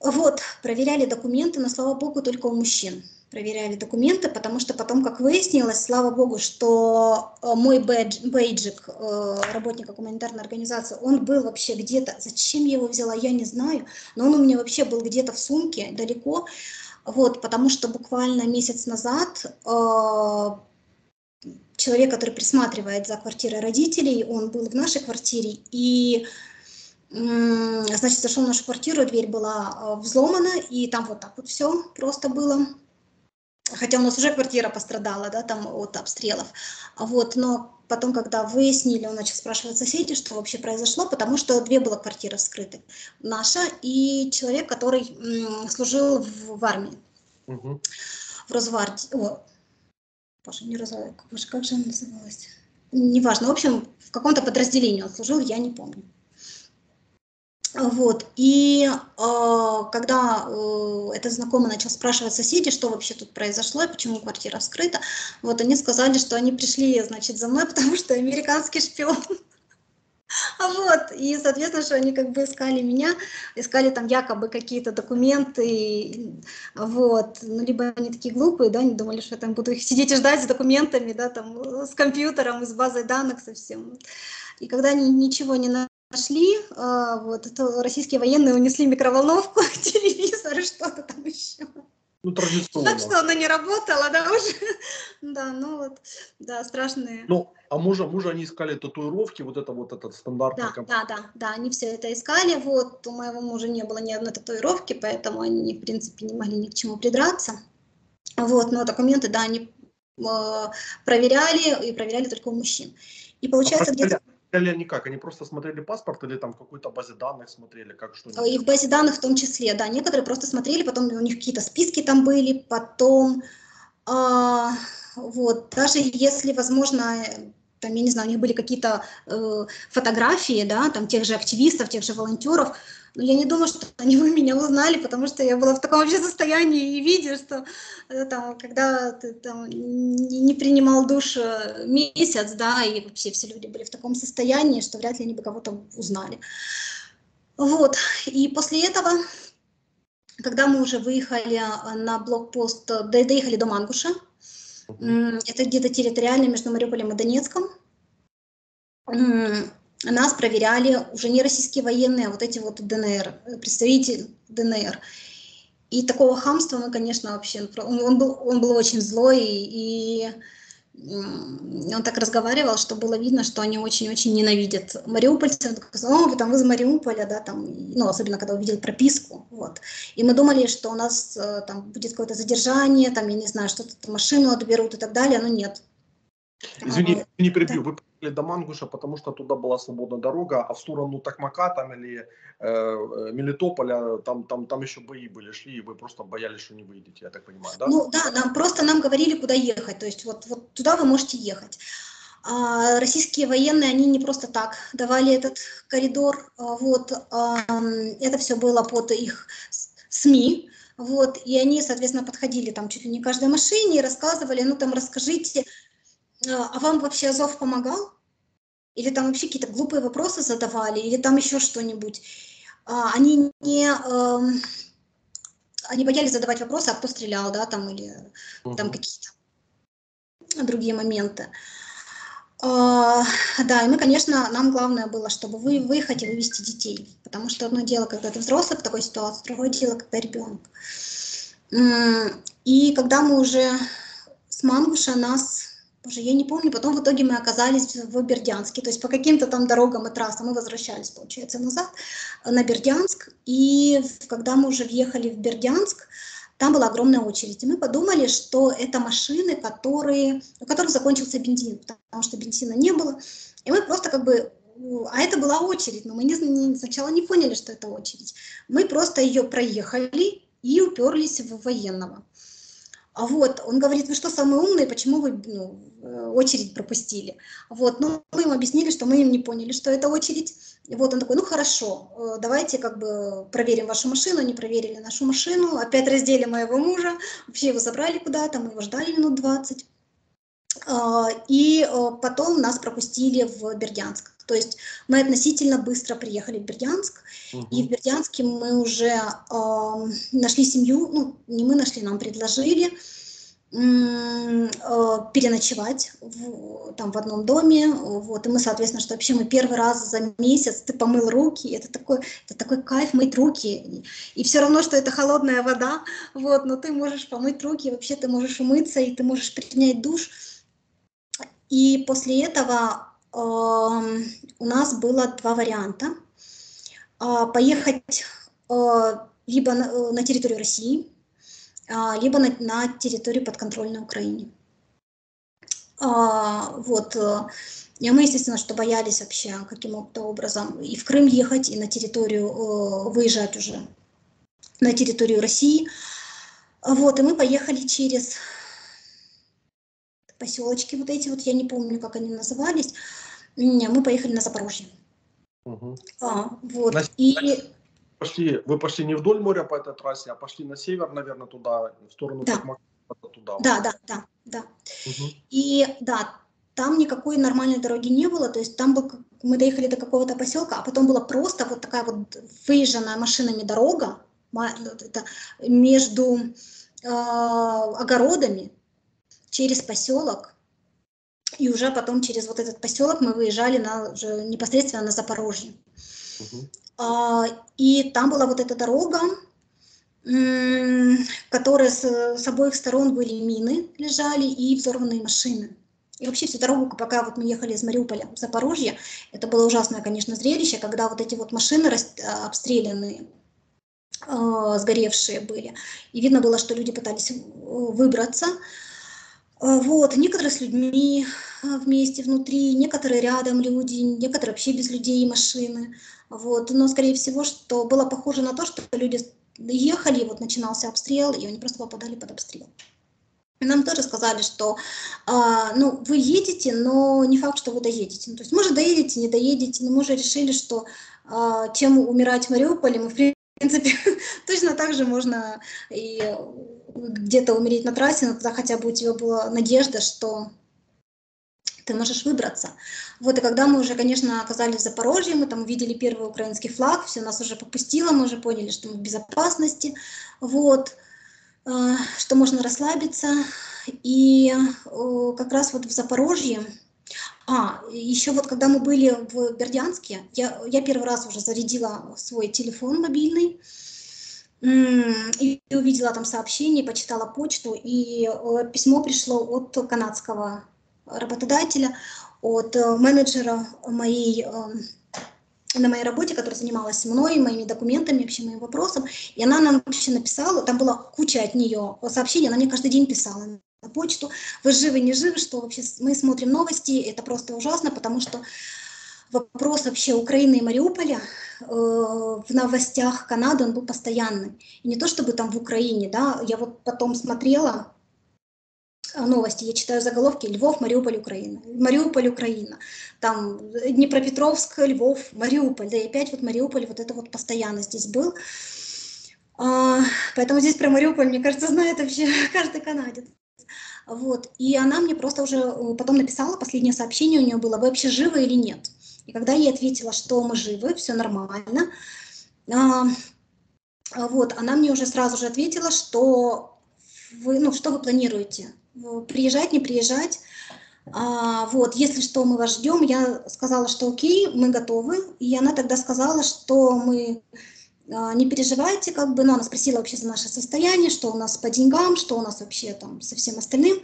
Вот, проверяли документы, но, слава богу, только у мужчин проверяли документы, потому что потом, как выяснилось, слава богу, что э, мой бейдж, бейджик э, работника гуманитарной организации, он был вообще где-то, зачем я его взяла, я не знаю, но он у меня вообще был где-то в сумке, далеко, вот, потому что буквально месяц назад э, человек, который присматривает за квартирой родителей, он был в нашей квартире, и значит, зашел в нашу квартиру, дверь была взломана, и там вот так вот все просто было хотя у нас уже квартира пострадала, да, там от обстрелов, вот, но потом, когда выяснили, он начал спрашивать соседей, что вообще произошло, потому что две было квартиры вскрыты, наша и человек, который м, служил в, в армии, угу. в Росгвардии, о, боже, не Росгвардия, как же она называлась, неважно, в общем, в каком-то подразделении он служил, я не помню. Вот. И э, когда э, этот знакомый начал спрашивать соседей, что вообще тут произошло и почему квартира вскрыта, вот они сказали, что они пришли, значит, за мной, потому что американский шпион. А вот, и, соответственно, что они как бы искали меня, искали там якобы какие-то документы, вот, ну, либо они такие глупые, да, не думали, что я там буду их сидеть и ждать с документами, да, там, с компьютером, с базой данных совсем. И когда они ничего не нашли, а, вот, это российские военные унесли микроволновку, телевизор и что-то там еще. Ну, традиционно. Так что она не работала, да, уже. да, ну вот, да, страшные. Ну, а мужа, мужа они искали татуировки, вот это вот этот стандартный да, Да, да, да, они все это искали, вот, у моего мужа не было ни одной татуировки, поэтому они, в принципе, не могли ни к чему придраться. Вот, но документы, да, они э, проверяли, и проверяли только у мужчин. И получается, а где-то смотрели они как? Они просто смотрели паспорт или там в какой-то базе данных смотрели, как что И в базе данных в том числе, да. Некоторые просто смотрели, потом у них какие-то списки там были, потом а, вот, даже если, возможно, там, я не знаю, у них были какие-то э, фотографии, да, там тех же активистов, тех же волонтеров, но я не думаю, что они вы меня узнали, потому что я была в таком вообще состоянии и виде, что э, там, когда ты там не принимал душ э, месяц, да, и вообще все люди были в таком состоянии, что вряд ли они бы кого-то узнали. Вот, и после этого, когда мы уже выехали э, на блокпост, доехали до Мангуша, это где-то территориально между Мариуполем и Донецком, нас проверяли уже не российские военные, а вот эти вот ДНР, представители ДНР. И такого хамства мы, конечно, вообще... Он, он, был, он был очень злой, и, и он так разговаривал, что было видно, что они очень-очень ненавидят мариупольцев. Он сказал, вы там из Мариуполя, да, там, ну, особенно когда увидел прописку, вот. И мы думали, что у нас э, там будет какое-то задержание, там, я не знаю, что-то машину отберут и так далее, но нет. Извини, не прибью. Да. Вы приехали до Мангуша, потому что туда была свободная дорога, а в сторону Такмака там или э, э, Мелитополя там, там, там еще бои были, шли, и вы просто боялись, что не выйдете, я так понимаю, да? Ну да, нам просто нам говорили, куда ехать, то есть вот, вот туда вы можете ехать. А, российские военные, они не просто так давали этот коридор, а, вот, а, это все было под их СМИ, вот, и они, соответственно, подходили там чуть ли не каждой машине и рассказывали, ну там расскажите, а, а вам вообще Азов помогал? Или там вообще какие-то глупые вопросы задавали, или там еще что-нибудь? А, они не... Э, они боялись задавать вопросы, а кто стрелял, да, там, или угу. там какие-то другие моменты. Uh, да, и мы, конечно, нам главное было, чтобы вы выехать и вывести детей, потому что одно дело, когда ты взрослый в такой ситуации, другое дело, когда ребенок. И когда мы уже с Мангуша нас уже я не помню, потом в итоге мы оказались в Бердянске, то есть по каким-то там дорогам и трассам мы возвращались, получается, назад на Бердянск, и когда мы уже въехали в Бердянск, там была огромная очередь. И мы подумали, что это машины, которые, у которых закончился бензин, потому что бензина не было. И мы просто как бы а это была очередь, но мы не, не, сначала не поняли, что это очередь. Мы просто ее проехали и уперлись в военного. Вот, он говорит, вы что, самые умные, почему вы ну, э, очередь пропустили? Вот, ну, мы им объяснили, что мы им не поняли, что это очередь. И вот он такой, ну, хорошо, э, давайте как бы проверим вашу машину, не проверили нашу машину, опять раздели моего мужа, вообще его забрали куда-то, мы его ждали минут 20. А, и э, потом нас пропустили в Бердянск. То есть мы относительно быстро приехали в Бердянск, угу. и в Бердянске мы уже э, нашли семью, ну, не мы нашли, нам предложили э, переночевать в, там в одном доме, вот, и мы, соответственно, что вообще мы первый раз за месяц, ты помыл руки, это такой, это такой кайф мыть руки, и все равно, что это холодная вода, вот, но ты можешь помыть руки, вообще ты можешь умыться, и ты можешь принять душ, и после этого у нас было два варианта. А, поехать а, либо на, на территорию России, а, либо на, территорию подконтрольной Украине. Вот. И мы, естественно, что боялись вообще каким-то образом и в Крым ехать, и на территорию выезжать уже на территорию России. Вот, и мы поехали через поселочки вот эти вот, я не помню, как они назывались, мы поехали на Запорожье. Угу. А, вот. На, и... пошли, вы пошли не вдоль моря по этой трассе, а пошли на север, наверное, туда, в сторону да. туда. Да, да, да, да. Угу. И да, там никакой нормальной дороги не было, то есть там был, мы доехали до какого-то поселка, а потом была просто вот такая вот выезженная машинами дорога это между э, огородами через поселок, и уже потом через вот этот поселок мы выезжали на, уже непосредственно на Запорожье. Угу. А, и там была вот эта дорога, которая с, с обоих сторон были мины лежали и взорванные машины. И вообще всю дорогу, пока вот мы ехали из Мариуполя в Запорожье, это было ужасное, конечно, зрелище, когда вот эти вот машины рас, обстрелянные, э, сгоревшие были. И видно было, что люди пытались выбраться. Вот, некоторые с людьми а, вместе внутри, некоторые рядом люди, некоторые вообще без людей и машины. Вот. Но, скорее всего, что было похоже на то, что люди ехали, вот начинался обстрел, и они просто попадали под обстрел. Нам тоже сказали, что а, ну, вы едете, но не факт, что вы доедете. Ну, то есть, может, доедете, не доедете, но мы уже решили, что а, чем умирать в Мариуполе, мы, в принципе, точно так же можно и где-то умереть на трассе, но тогда хотя бы у тебя была надежда, что ты можешь выбраться. Вот, и когда мы уже, конечно, оказались в Запорожье, мы там увидели первый украинский флаг, все нас уже попустило, мы уже поняли, что мы в безопасности, вот, э, что можно расслабиться. И э, как раз вот в Запорожье, а, еще вот когда мы были в Бердянске, я, я первый раз уже зарядила свой телефон мобильный, и увидела там сообщение, почитала почту, и э, письмо пришло от канадского работодателя, от э, менеджера моей эм, на моей работе, которая занималась мной, моими документами, вообще моим вопросом, и она нам вообще написала, там была куча от нее сообщений, она мне каждый день писала на почту, вы живы, не живы, что вообще мы смотрим новости, это просто ужасно, потому что вопрос вообще Украины и Мариуполя в новостях Канады, он был постоянный. И не то чтобы там в Украине, да, я вот потом смотрела э, новости, я читаю заголовки Львов, Мариуполь, Украина. Мариуполь, Украина. Там Днепропетровск, Львов, Мариуполь. Да и опять вот Мариуполь, вот это вот постоянно здесь был. А, поэтому здесь про Мариуполь, мне кажется, знает вообще каждый канадец. Вот. И она мне просто уже э, потом написала, последнее сообщение у нее было, вы вообще живы или нет? И когда я ответила, что мы живы, все нормально, а, вот, она мне уже сразу же ответила, что вы, ну, что вы планируете? Приезжать, не приезжать? А, вот, если что, мы вас ждем. Я сказала, что окей, мы готовы. И она тогда сказала, что мы а, не переживайте, как бы, но она спросила вообще за наше состояние, что у нас по деньгам, что у нас вообще там со всем остальным.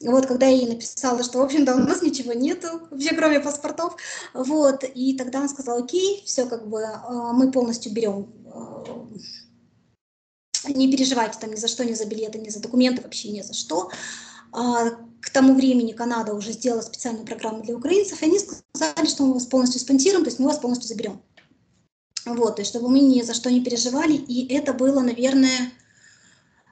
Вот, когда я ей написала, что, в общем-то, у нас ничего нету, вообще кроме паспортов, вот, и тогда она сказала, окей, все, как бы, а, мы полностью берем, а, не переживайте там ни за что, ни за билеты, ни за документы, вообще ни за что. К тому времени Канада уже сделала специальную программу для украинцев, и они сказали, что мы вас полностью спонсируем, то есть мы вас полностью заберем. Вот, есть чтобы мы ни за что не переживали. И это было, наверное,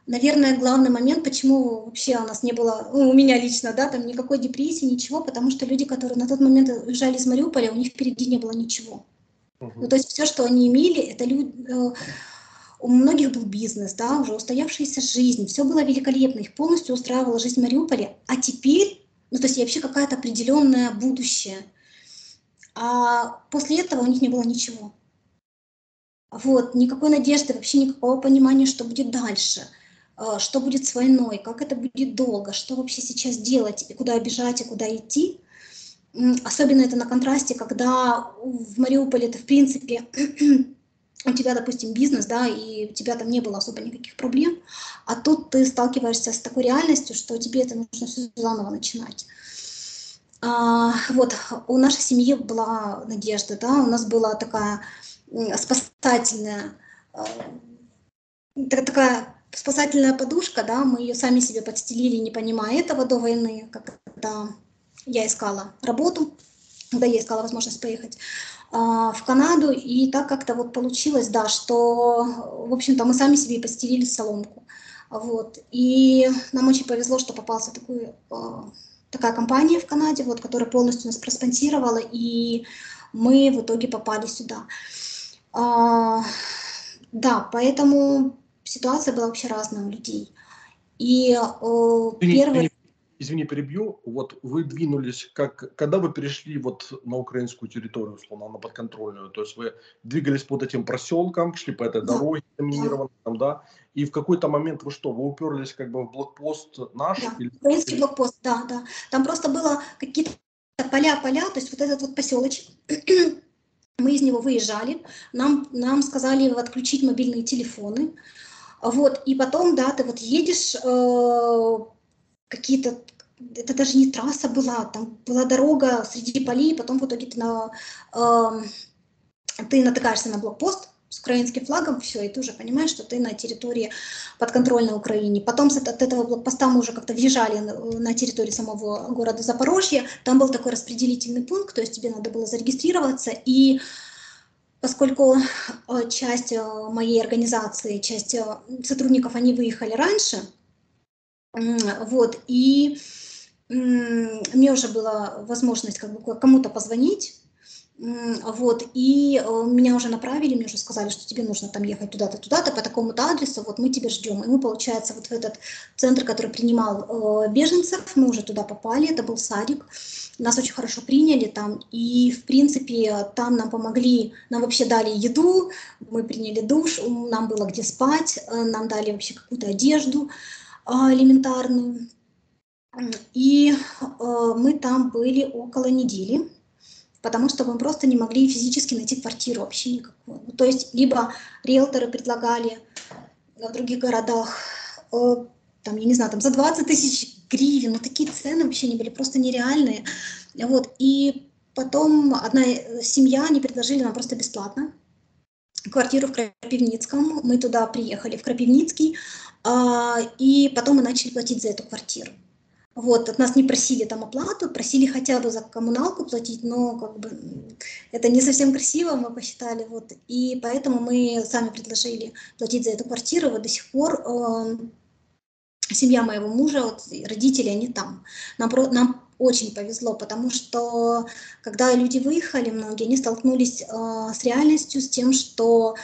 наверное, главный момент, почему вообще у нас не было, ну, у меня лично, да, там никакой депрессии, ничего, потому что люди, которые на тот момент уезжали из Мариуполя, у них впереди не было ничего. Ну, то есть все, что они имели, это люди, э, у многих был бизнес, да, уже устоявшаяся жизнь, все было великолепно, их полностью устраивала жизнь в Мариуполе, а теперь, ну, то есть вообще какое-то определенное будущее. А после этого у них не было ничего. Вот, никакой надежды, вообще никакого понимания, что будет дальше, э, что будет с войной, как это будет долго, что вообще сейчас делать, и куда бежать, и куда идти. Особенно это на контрасте, когда в Мариуполе это, в принципе, у тебя, допустим, бизнес, да, и у тебя там не было особо никаких проблем, а тут ты сталкиваешься с такой реальностью, что тебе это нужно все заново начинать. А, вот, у нашей семьи была надежда, да, у нас была такая спасательная, э, такая спасательная подушка, да, мы ее сами себе подстелили, не понимая этого до войны, когда я искала работу, когда я искала возможность поехать а, в Канаду, и так как-то вот получилось, да, что, в общем-то, мы сами себе постелили соломку, вот, и нам очень повезло, что попался такой, а, такая компания в Канаде, вот, которая полностью нас проспонсировала, и мы в итоге попали сюда. А, да, поэтому ситуация была вообще разная у людей. И э, первый... Извини, перебью. Вот вы двинулись, как, когда вы перешли вот на украинскую территорию, условно, на подконтрольную, то есть вы двигались по вот этим проселкам, шли по этой да. дороге заминированной, там, да, и в какой-то момент вы что, вы уперлись как бы в блокпост наш? Да, или... украинский блокпост, да, да. Там просто было какие-то поля-поля, то есть вот этот вот поселочек, мы из него выезжали, нам, нам сказали отключить мобильные телефоны, вот, и потом, да, ты вот едешь, э, какие-то, это даже не трасса была, там была дорога среди полей, потом в итоге ты, на, э, ты натыкаешься на блокпост, украинским флагом, все, и ты уже понимаешь, что ты на территории подконтрольной Украине. Потом с, от этого блокпоста мы уже как-то въезжали на, на территорию самого города Запорожье, там был такой распределительный пункт, то есть тебе надо было зарегистрироваться, и поскольку э, часть э, моей организации, часть э, сотрудников, они выехали раньше, вот, и мне уже была возможность как бы кому-то позвонить, вот, и э, меня уже направили, мне уже сказали, что тебе нужно там ехать туда-то, туда-то, по такому-то адресу, вот мы тебя ждем. И мы, получается, вот в этот центр, который принимал э, беженцев, мы уже туда попали, это был садик, нас очень хорошо приняли там, и, в принципе, там нам помогли, нам вообще дали еду, мы приняли душ, нам было где спать, э, нам дали вообще какую-то одежду э, элементарную. И э, мы там были около недели, потому что мы просто не могли физически найти квартиру вообще никакую. Ну, то есть либо риэлторы предлагали в других городах, э, там, я не знаю, там за 20 тысяч гривен, но такие цены вообще не были просто нереальные. Вот, и потом одна семья, они предложили нам просто бесплатно квартиру в Крапивницком. Мы туда приехали, в Крапивницкий, а, и потом мы начали платить за эту квартиру. Вот, от нас не просили там оплату, просили хотя бы за коммуналку платить, но как бы это не совсем красиво, мы посчитали, вот, и поэтому мы сами предложили платить за эту квартиру, вот до сих пор э, семья моего мужа, вот, родители, они там. Нам, нам очень повезло, потому что когда люди выехали, многие, они столкнулись э, с реальностью, с тем, что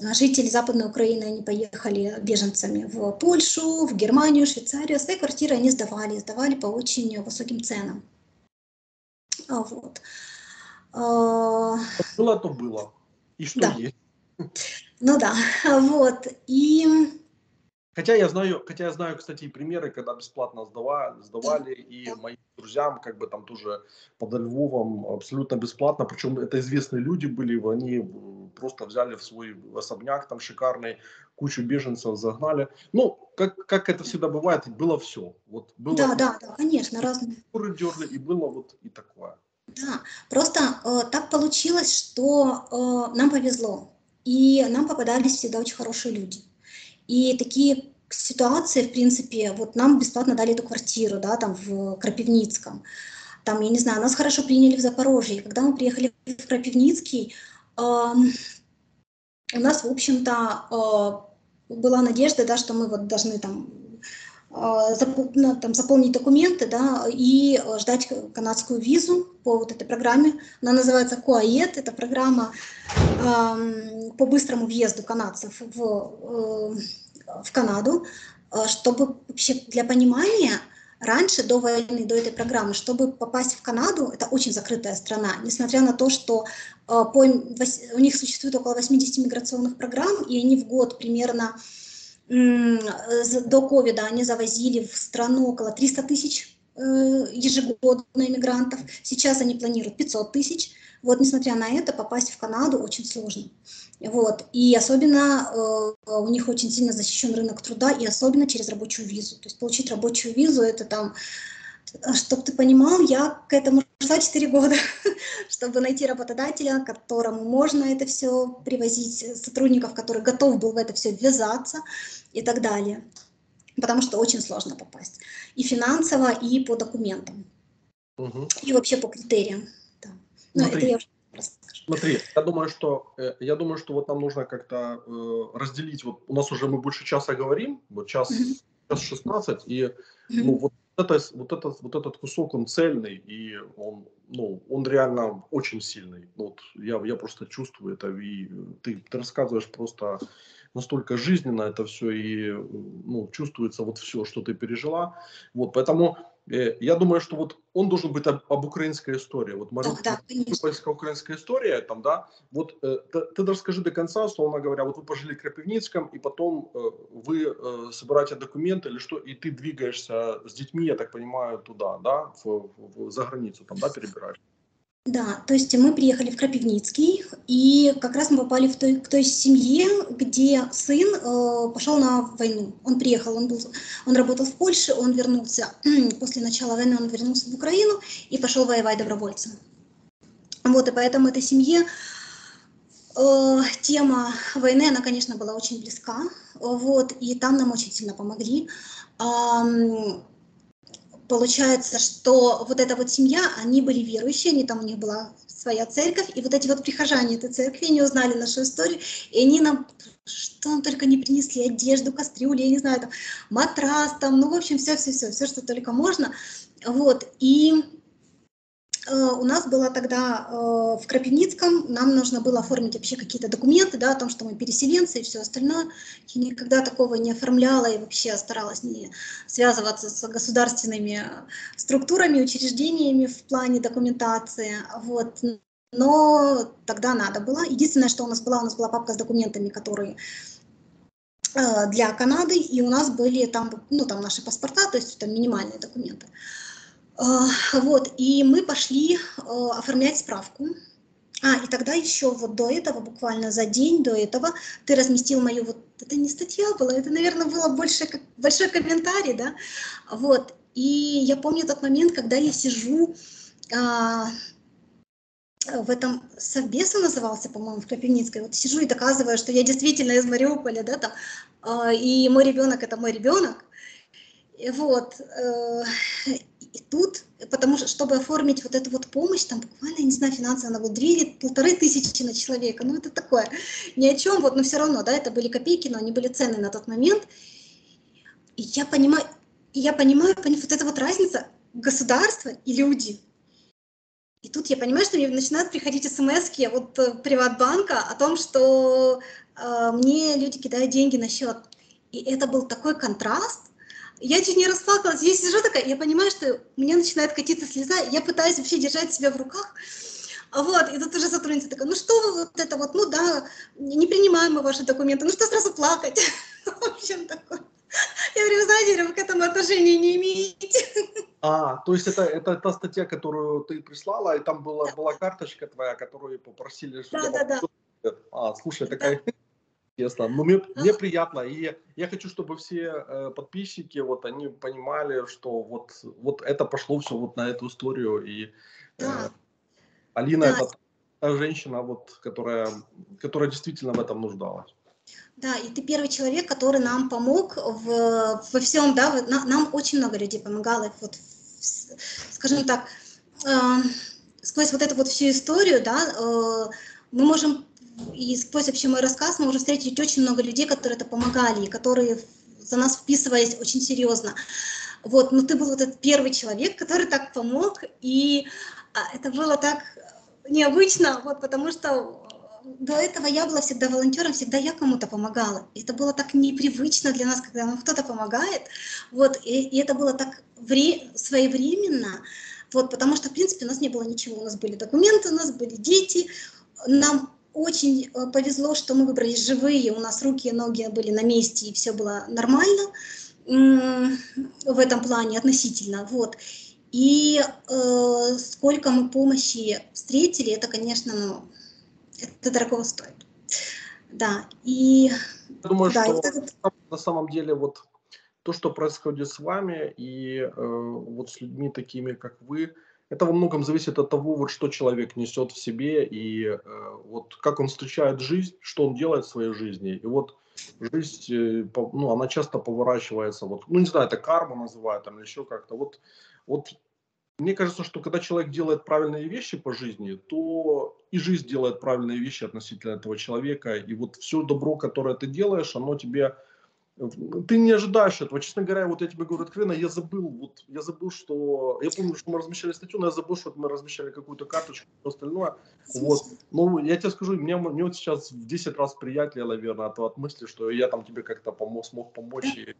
жители Западной Украины, они поехали беженцами в Польшу, в Германию, Швейцарию. Свои квартиры они сдавали, сдавали по очень высоким ценам. А, вот. А, было, то было. И что да. есть. Ну да, вот. И Хотя я знаю, хотя я знаю, кстати, и примеры, когда бесплатно сдавали, сдавали и моим друзьям, как бы там тоже под Львовом абсолютно бесплатно, причем это известные люди были, они просто взяли в свой особняк там шикарный, кучу беженцев загнали. Ну, как, как это всегда бывает, было все. Вот было да, да, да, конечно, разные. Дерли, и было вот и такое. Да, просто э, так получилось, что э, нам повезло, и нам попадались всегда очень хорошие люди. И такие ситуации, в принципе, вот нам бесплатно дали эту квартиру, да, там в Крапивницком. Там, я не знаю, нас хорошо приняли в Запорожье. Когда мы приехали в Крапивницкий, э, у нас, в общем-то, э, была надежда, да, что мы вот должны там там, заполнить документы да, и ждать канадскую визу по вот этой программе. Она называется КОАЕТ, это программа э, по быстрому въезду канадцев в, э, в Канаду, э, чтобы вообще для понимания, раньше, до войны, до этой программы, чтобы попасть в Канаду, это очень закрытая страна, несмотря на то, что э, по, у них существует около 80 миграционных программ, и они в год примерно до ковида они завозили в страну около 300 тысяч ежегодно иммигрантов. Сейчас они планируют 500 тысяч. Вот, несмотря на это, попасть в Канаду очень сложно. Вот. И особенно э, у них очень сильно защищен рынок труда, и особенно через рабочую визу. То есть получить рабочую визу, это там, чтобы ты понимал, я к этому шла 4 года, чтобы найти работодателя, которому можно это все привозить, сотрудников, который готов был в это все ввязаться и так далее. Потому что очень сложно попасть. И финансово, и по документам. Угу. И вообще по критериям. Да. Но Смотри. это я уже Смотри, я думаю, что э, я думаю, что вот нам нужно как-то э, разделить. Вот у нас уже мы больше часа говорим, вот час, mm-hmm. час 16, и ну, вот, это, вот, этот, вот этот кусок, он цельный, и он, ну, он реально очень сильный. Вот я, я просто чувствую это, и ты, ты рассказываешь просто настолько жизненно это все, и ну, чувствуется вот все, что ты пережила. Вот, поэтому я думаю, что вот он должен быть об, об украинской истории. Вот Марокко, да, да, украинская история, там, да, вот э, ты, ты расскажи до конца, условно говоря, вот вы пожили в Крапивницком, и потом э, вы э, собираете документы или что, и ты двигаешься с детьми, я так понимаю, туда, да, в, в, в, за границу, там, да, перебираешь. Да, то есть мы приехали в Крапивницкий, и как раз мы попали в той, к той семье, где сын э, пошел на войну. Он приехал, он, был, он работал в Польше, он вернулся, после начала войны он вернулся в Украину и пошел воевать добровольцем. Вот, и поэтому этой семье э, тема войны, она, конечно, была очень близка, вот, и там нам очень сильно помогли. Э, получается, что вот эта вот семья, они были верующие, они там у них была своя церковь, и вот эти вот прихожане этой церкви, они узнали нашу историю, и они нам, что нам только не принесли, одежду, кастрюли, я не знаю, там, матрас, там, ну, в общем, все-все-все, все, что только можно, вот, и у нас было тогда э, в Крапивницком, нам нужно было оформить вообще какие-то документы, да, о том, что мы переселенцы и все остальное. Я никогда такого не оформляла и вообще старалась не связываться с государственными структурами, учреждениями в плане документации. Вот. Но тогда надо было. Единственное, что у нас была, у нас была папка с документами, которые э, для Канады, и у нас были там, ну, там наши паспорта, то есть там минимальные документы. А, вот, и мы пошли а, оформлять справку. А, и тогда еще вот до этого, буквально за день до этого, ты разместил мою, вот, это не статья была, это, наверное, было больше, как большой комментарий, да, вот, и я помню тот момент, когда я сижу а, в этом совбеса назывался, по-моему, в Крапивницкой, вот сижу и доказываю, что я действительно из Мариуполя, да, там, а, и мой ребенок это мой ребенок, вот, э, тут, потому что, чтобы оформить вот эту вот помощь, там буквально, я не знаю, финансово, она была 2 или полторы тысячи на человека, ну это такое, ни о чем, вот, но все равно, да, это были копейки, но они были ценны на тот момент. И я понимаю, я понимаю, вот эта вот разница государства и люди. И тут я понимаю, что мне начинают приходить смс от э, Приватбанка о том, что э, мне люди кидают деньги на счет. И это был такой контраст, я чуть не расплакалась, я сижу такая, я понимаю, что мне начинает катиться слеза, я пытаюсь вообще держать себя в руках, вот, и тут уже сотрудница такая, ну что вы вот это вот, ну да, не принимаем мы ваши документы, ну что сразу плакать, в общем, такое. Я говорю, знаете, вы к этому отношения не имеете. А, то есть это, это та статья, которую ты прислала, и там была, была карточка твоя, которую попросили... Да, да, да. А, слушай, такая... Честно, ну мне, мне приятно, и я хочу, чтобы все э, подписчики, вот они понимали, что вот, вот это пошло все вот на эту историю, и э, да. Алина да. это та женщина, вот, которая, которая действительно в этом нуждалась. Да, и ты первый человек, который нам помог в, во всем, да, вот, на, нам очень много людей помогало, вот, скажем так, э, сквозь вот эту вот всю историю, да, э, мы можем, и сквозь вообще мой рассказ, мы можем встретить очень много людей, которые это помогали, и которые за нас вписывались очень серьезно. Вот, но ты был вот этот первый человек, который так помог, и а, это было так необычно, вот, потому что до этого я была всегда волонтером, всегда я кому-то помогала. И это было так непривычно для нас, когда нам кто-то помогает. Вот, и, и это было так вре своевременно, вот, потому что, в принципе, у нас не было ничего. У нас были документы, у нас были дети. Нам очень э, повезло, что мы выбрали живые, у нас руки и ноги были на месте, и все было нормально в этом плане относительно. Вот. И э, сколько мы помощи встретили, это, конечно, ну, это дорого стоит. Да, и... Я думаю, да, что это... на самом деле вот то, что происходит с вами и э, вот с людьми такими, как вы, это во многом зависит от того, вот что человек несет в себе и э, вот как он встречает жизнь, что он делает в своей жизни. И вот жизнь, э, ну, она часто поворачивается, вот, ну, не знаю, это карма называют, там, или еще как-то. Вот, вот мне кажется, что когда человек делает правильные вещи по жизни, то и жизнь делает правильные вещи относительно этого человека. И вот все добро, которое ты делаешь, оно тебе... Ты не ожидаешь этого. Честно говоря, вот я тебе говорю откровенно, я забыл, вот я забыл, что... Я помню, что мы размещали статью, но я забыл, что мы размещали какую-то карточку и остальное. Вот. Но я тебе скажу, мне, мне вот сейчас в 10 раз приятнее, наверное, от, от мысли, что я там тебе как-то помог, смог помочь, и,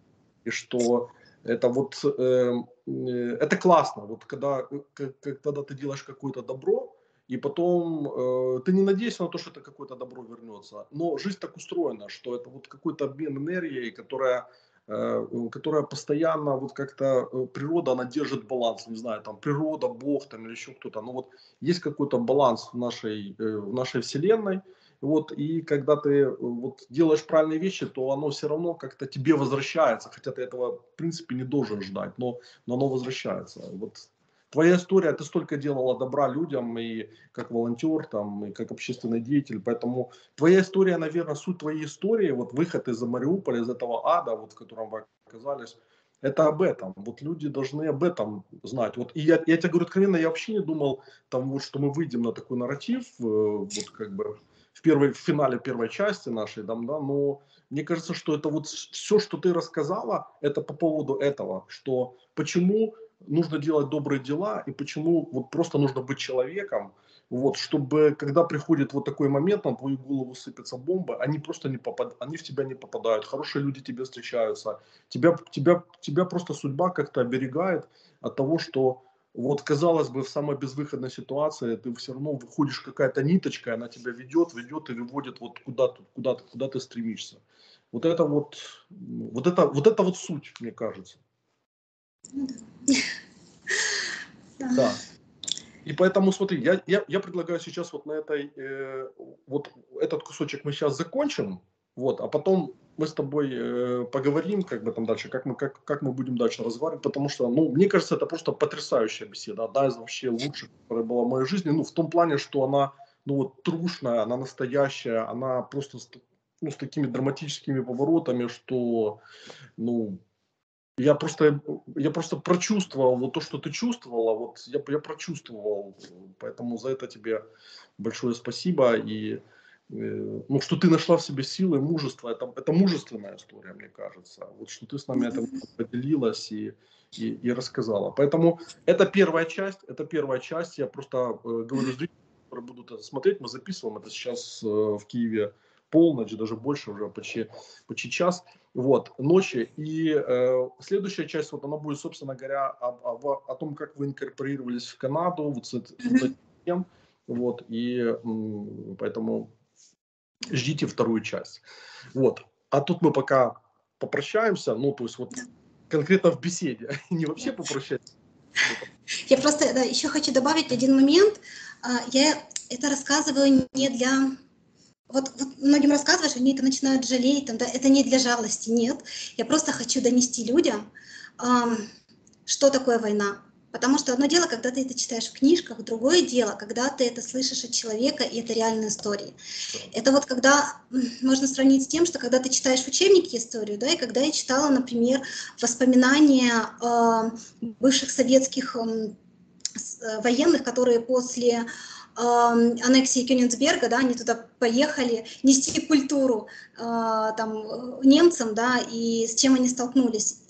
и что это вот э, э, это классно, вот когда, как, когда ты делаешь какое-то добро, и потом э, ты не надеешься на то, что это какое-то добро вернется. Но жизнь так устроена, что это вот какой-то обмен энергией, которая, э, которая постоянно вот как-то э, природа, она держит баланс, не знаю, там природа, Бог там или еще кто-то. Но вот есть какой-то баланс в нашей, э, в нашей вселенной, вот, и когда ты вот, делаешь правильные вещи, то оно все равно как-то тебе возвращается, хотя ты этого, в принципе, не должен ждать, но, но оно возвращается. Вот твоя история, ты столько делала добра людям, и как волонтер, там, и как общественный деятель, поэтому твоя история, наверное, суть твоей истории, вот выход из Мариуполя, из этого ада, вот, в котором вы оказались, это об этом. Вот люди должны об этом знать. Вот и я, я тебе говорю откровенно, я вообще не думал, там, вот, что мы выйдем на такой нарратив, э, вот как бы в, первой, в финале первой части нашей, там, да, но мне кажется, что это вот все, что ты рассказала, это по поводу этого, что почему нужно делать добрые дела и почему вот просто нужно быть человеком, вот, чтобы когда приходит вот такой момент, на твою голову сыпятся бомбы, они просто не попад, они в тебя не попадают, хорошие люди тебе встречаются, тебя, тебя, тебя просто судьба как-то оберегает от того, что вот, казалось бы, в самой безвыходной ситуации ты все равно выходишь какая-то ниточка, она тебя ведет, ведет и выводит вот куда, куда, куда ты стремишься. Вот это вот, вот это, вот это вот суть, мне кажется. Да. И поэтому смотри, я, я, я предлагаю сейчас вот на этой, э, вот этот кусочек мы сейчас закончим, вот, а потом мы с тобой э, поговорим, как бы там дальше, как мы, как, как мы будем дальше разговаривать, потому что, ну, мне кажется, это просто потрясающая беседа, одна из вообще лучших, которая была в моей жизни, ну, в том плане, что она, ну, вот, трушная, она настоящая, она просто с, ну, с такими драматическими поворотами, что, ну, я просто, я просто прочувствовал вот то, что ты чувствовала, вот я, я прочувствовал, поэтому за это тебе большое спасибо и Э, ну, что ты нашла в себе силы, мужество, это, это мужественная история, мне кажется. Вот что ты с нами это поделилась и, и, и рассказала. Поэтому это первая часть, это первая часть. Я просто э, говорю зрителям, которые будут это смотреть, мы записываем это сейчас э, в Киеве полночь, даже больше уже почти, почти час, вот, ночи. И э, следующая часть, вот она будет, собственно говоря, о, о, о том, как вы инкорпорировались в Канаду, вот с, этим, вот, и поэтому ждите вторую часть. Вот. А тут мы пока попрощаемся, ну, то есть вот конкретно в беседе, не вообще попрощаться. Я просто да, еще хочу добавить один момент. А, я это рассказываю не для... Вот, вот многим рассказываешь, они это начинают жалеть, там, да, это не для жалости, нет. Я просто хочу донести людям, что такое война, Потому что одно дело, когда ты это читаешь в книжках, другое дело, когда ты это слышишь от человека, и это реальные истории. Это вот когда можно сравнить с тем, что когда ты читаешь в учебнике историю, да, и когда я читала, например, воспоминания э, бывших советских э, военных, которые после аннексии Кёнигсберга, да, они туда поехали нести культуру э, там, немцам, да, и с чем они столкнулись.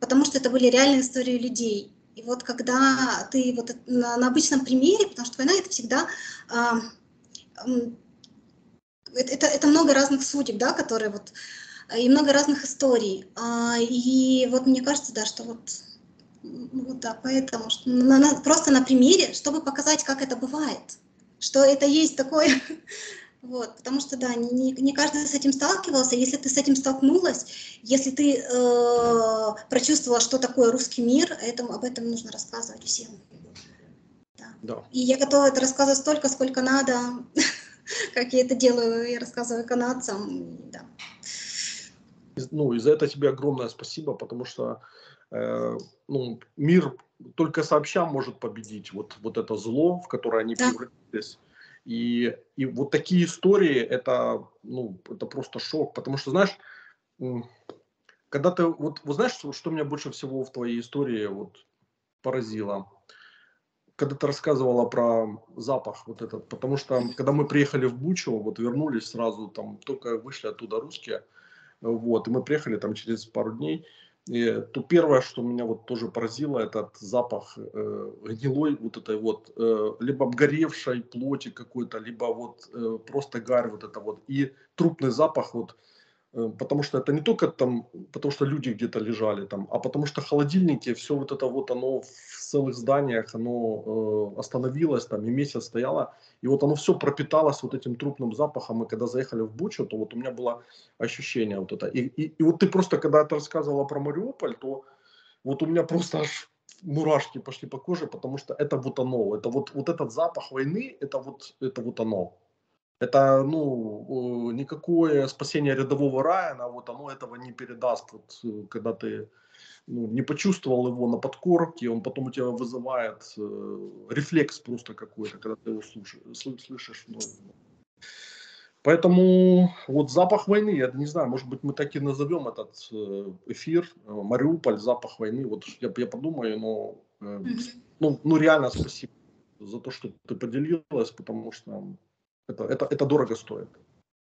Потому что это были реальные истории людей. И вот когда ты вот на, на обычном примере, потому что война это всегда а, это, это много разных судеб, да, которые вот и много разных историй. А, и вот мне кажется, да, что вот вот да, поэтому что на, на, просто на примере, чтобы показать, как это бывает, что это есть такое Вот, потому что, да, не, не каждый с этим сталкивался. Если ты с этим столкнулась, если ты э, прочувствовала, что такое русский мир, это, об этом нужно рассказывать всем. Да. Да. И я готова это рассказывать столько, сколько надо, как я это делаю, я рассказываю канадцам. Да. Ну, и за это тебе огромное спасибо, потому что э, ну, мир только сообща может победить вот, вот это зло, в которое они да. превратились. И, и вот такие истории, это, ну, это просто шок, потому что, знаешь, когда ты, вот, вот знаешь, что, что меня больше всего в твоей истории вот поразило? Когда ты рассказывала про запах вот этот, потому что когда мы приехали в Бучу, вот вернулись сразу, там только вышли оттуда русские, вот, и мы приехали там через пару дней, и то первое, что меня вот тоже поразило, этот запах э, гнилой вот этой вот, э, либо обгоревшей плоти какой-то, либо вот э, просто гарь вот это вот, и трупный запах вот, потому что это не только там, потому что люди где-то лежали там, а потому что холодильники, все вот это вот оно в целых зданиях, оно э, остановилось там и месяц стояло, и вот оно все пропиталось вот этим трупным запахом. И когда заехали в Бучу, то вот у меня было ощущение вот это. И, и, и вот ты просто, когда ты рассказывала про Мариуполь, то вот у меня просто аж мурашки пошли по коже, потому что это вот оно. Это вот, вот этот запах войны, это вот, это вот оно. Это, ну, никакое спасение рядового Райана, вот оно этого не передаст, вот, э, когда ты ну, не почувствовал его на подкорке, он потом у тебя вызывает э, рефлекс просто какой-то, когда ты его слушаешь, слышишь. Ну, Поэтому вот запах войны, я не знаю, может быть мы так и назовем этот э, эфир, э, Мариуполь, запах войны, вот я, я подумаю, но э, ну, ну реально спасибо за то, что ты поделилась, потому что это, это, это дорого стоит.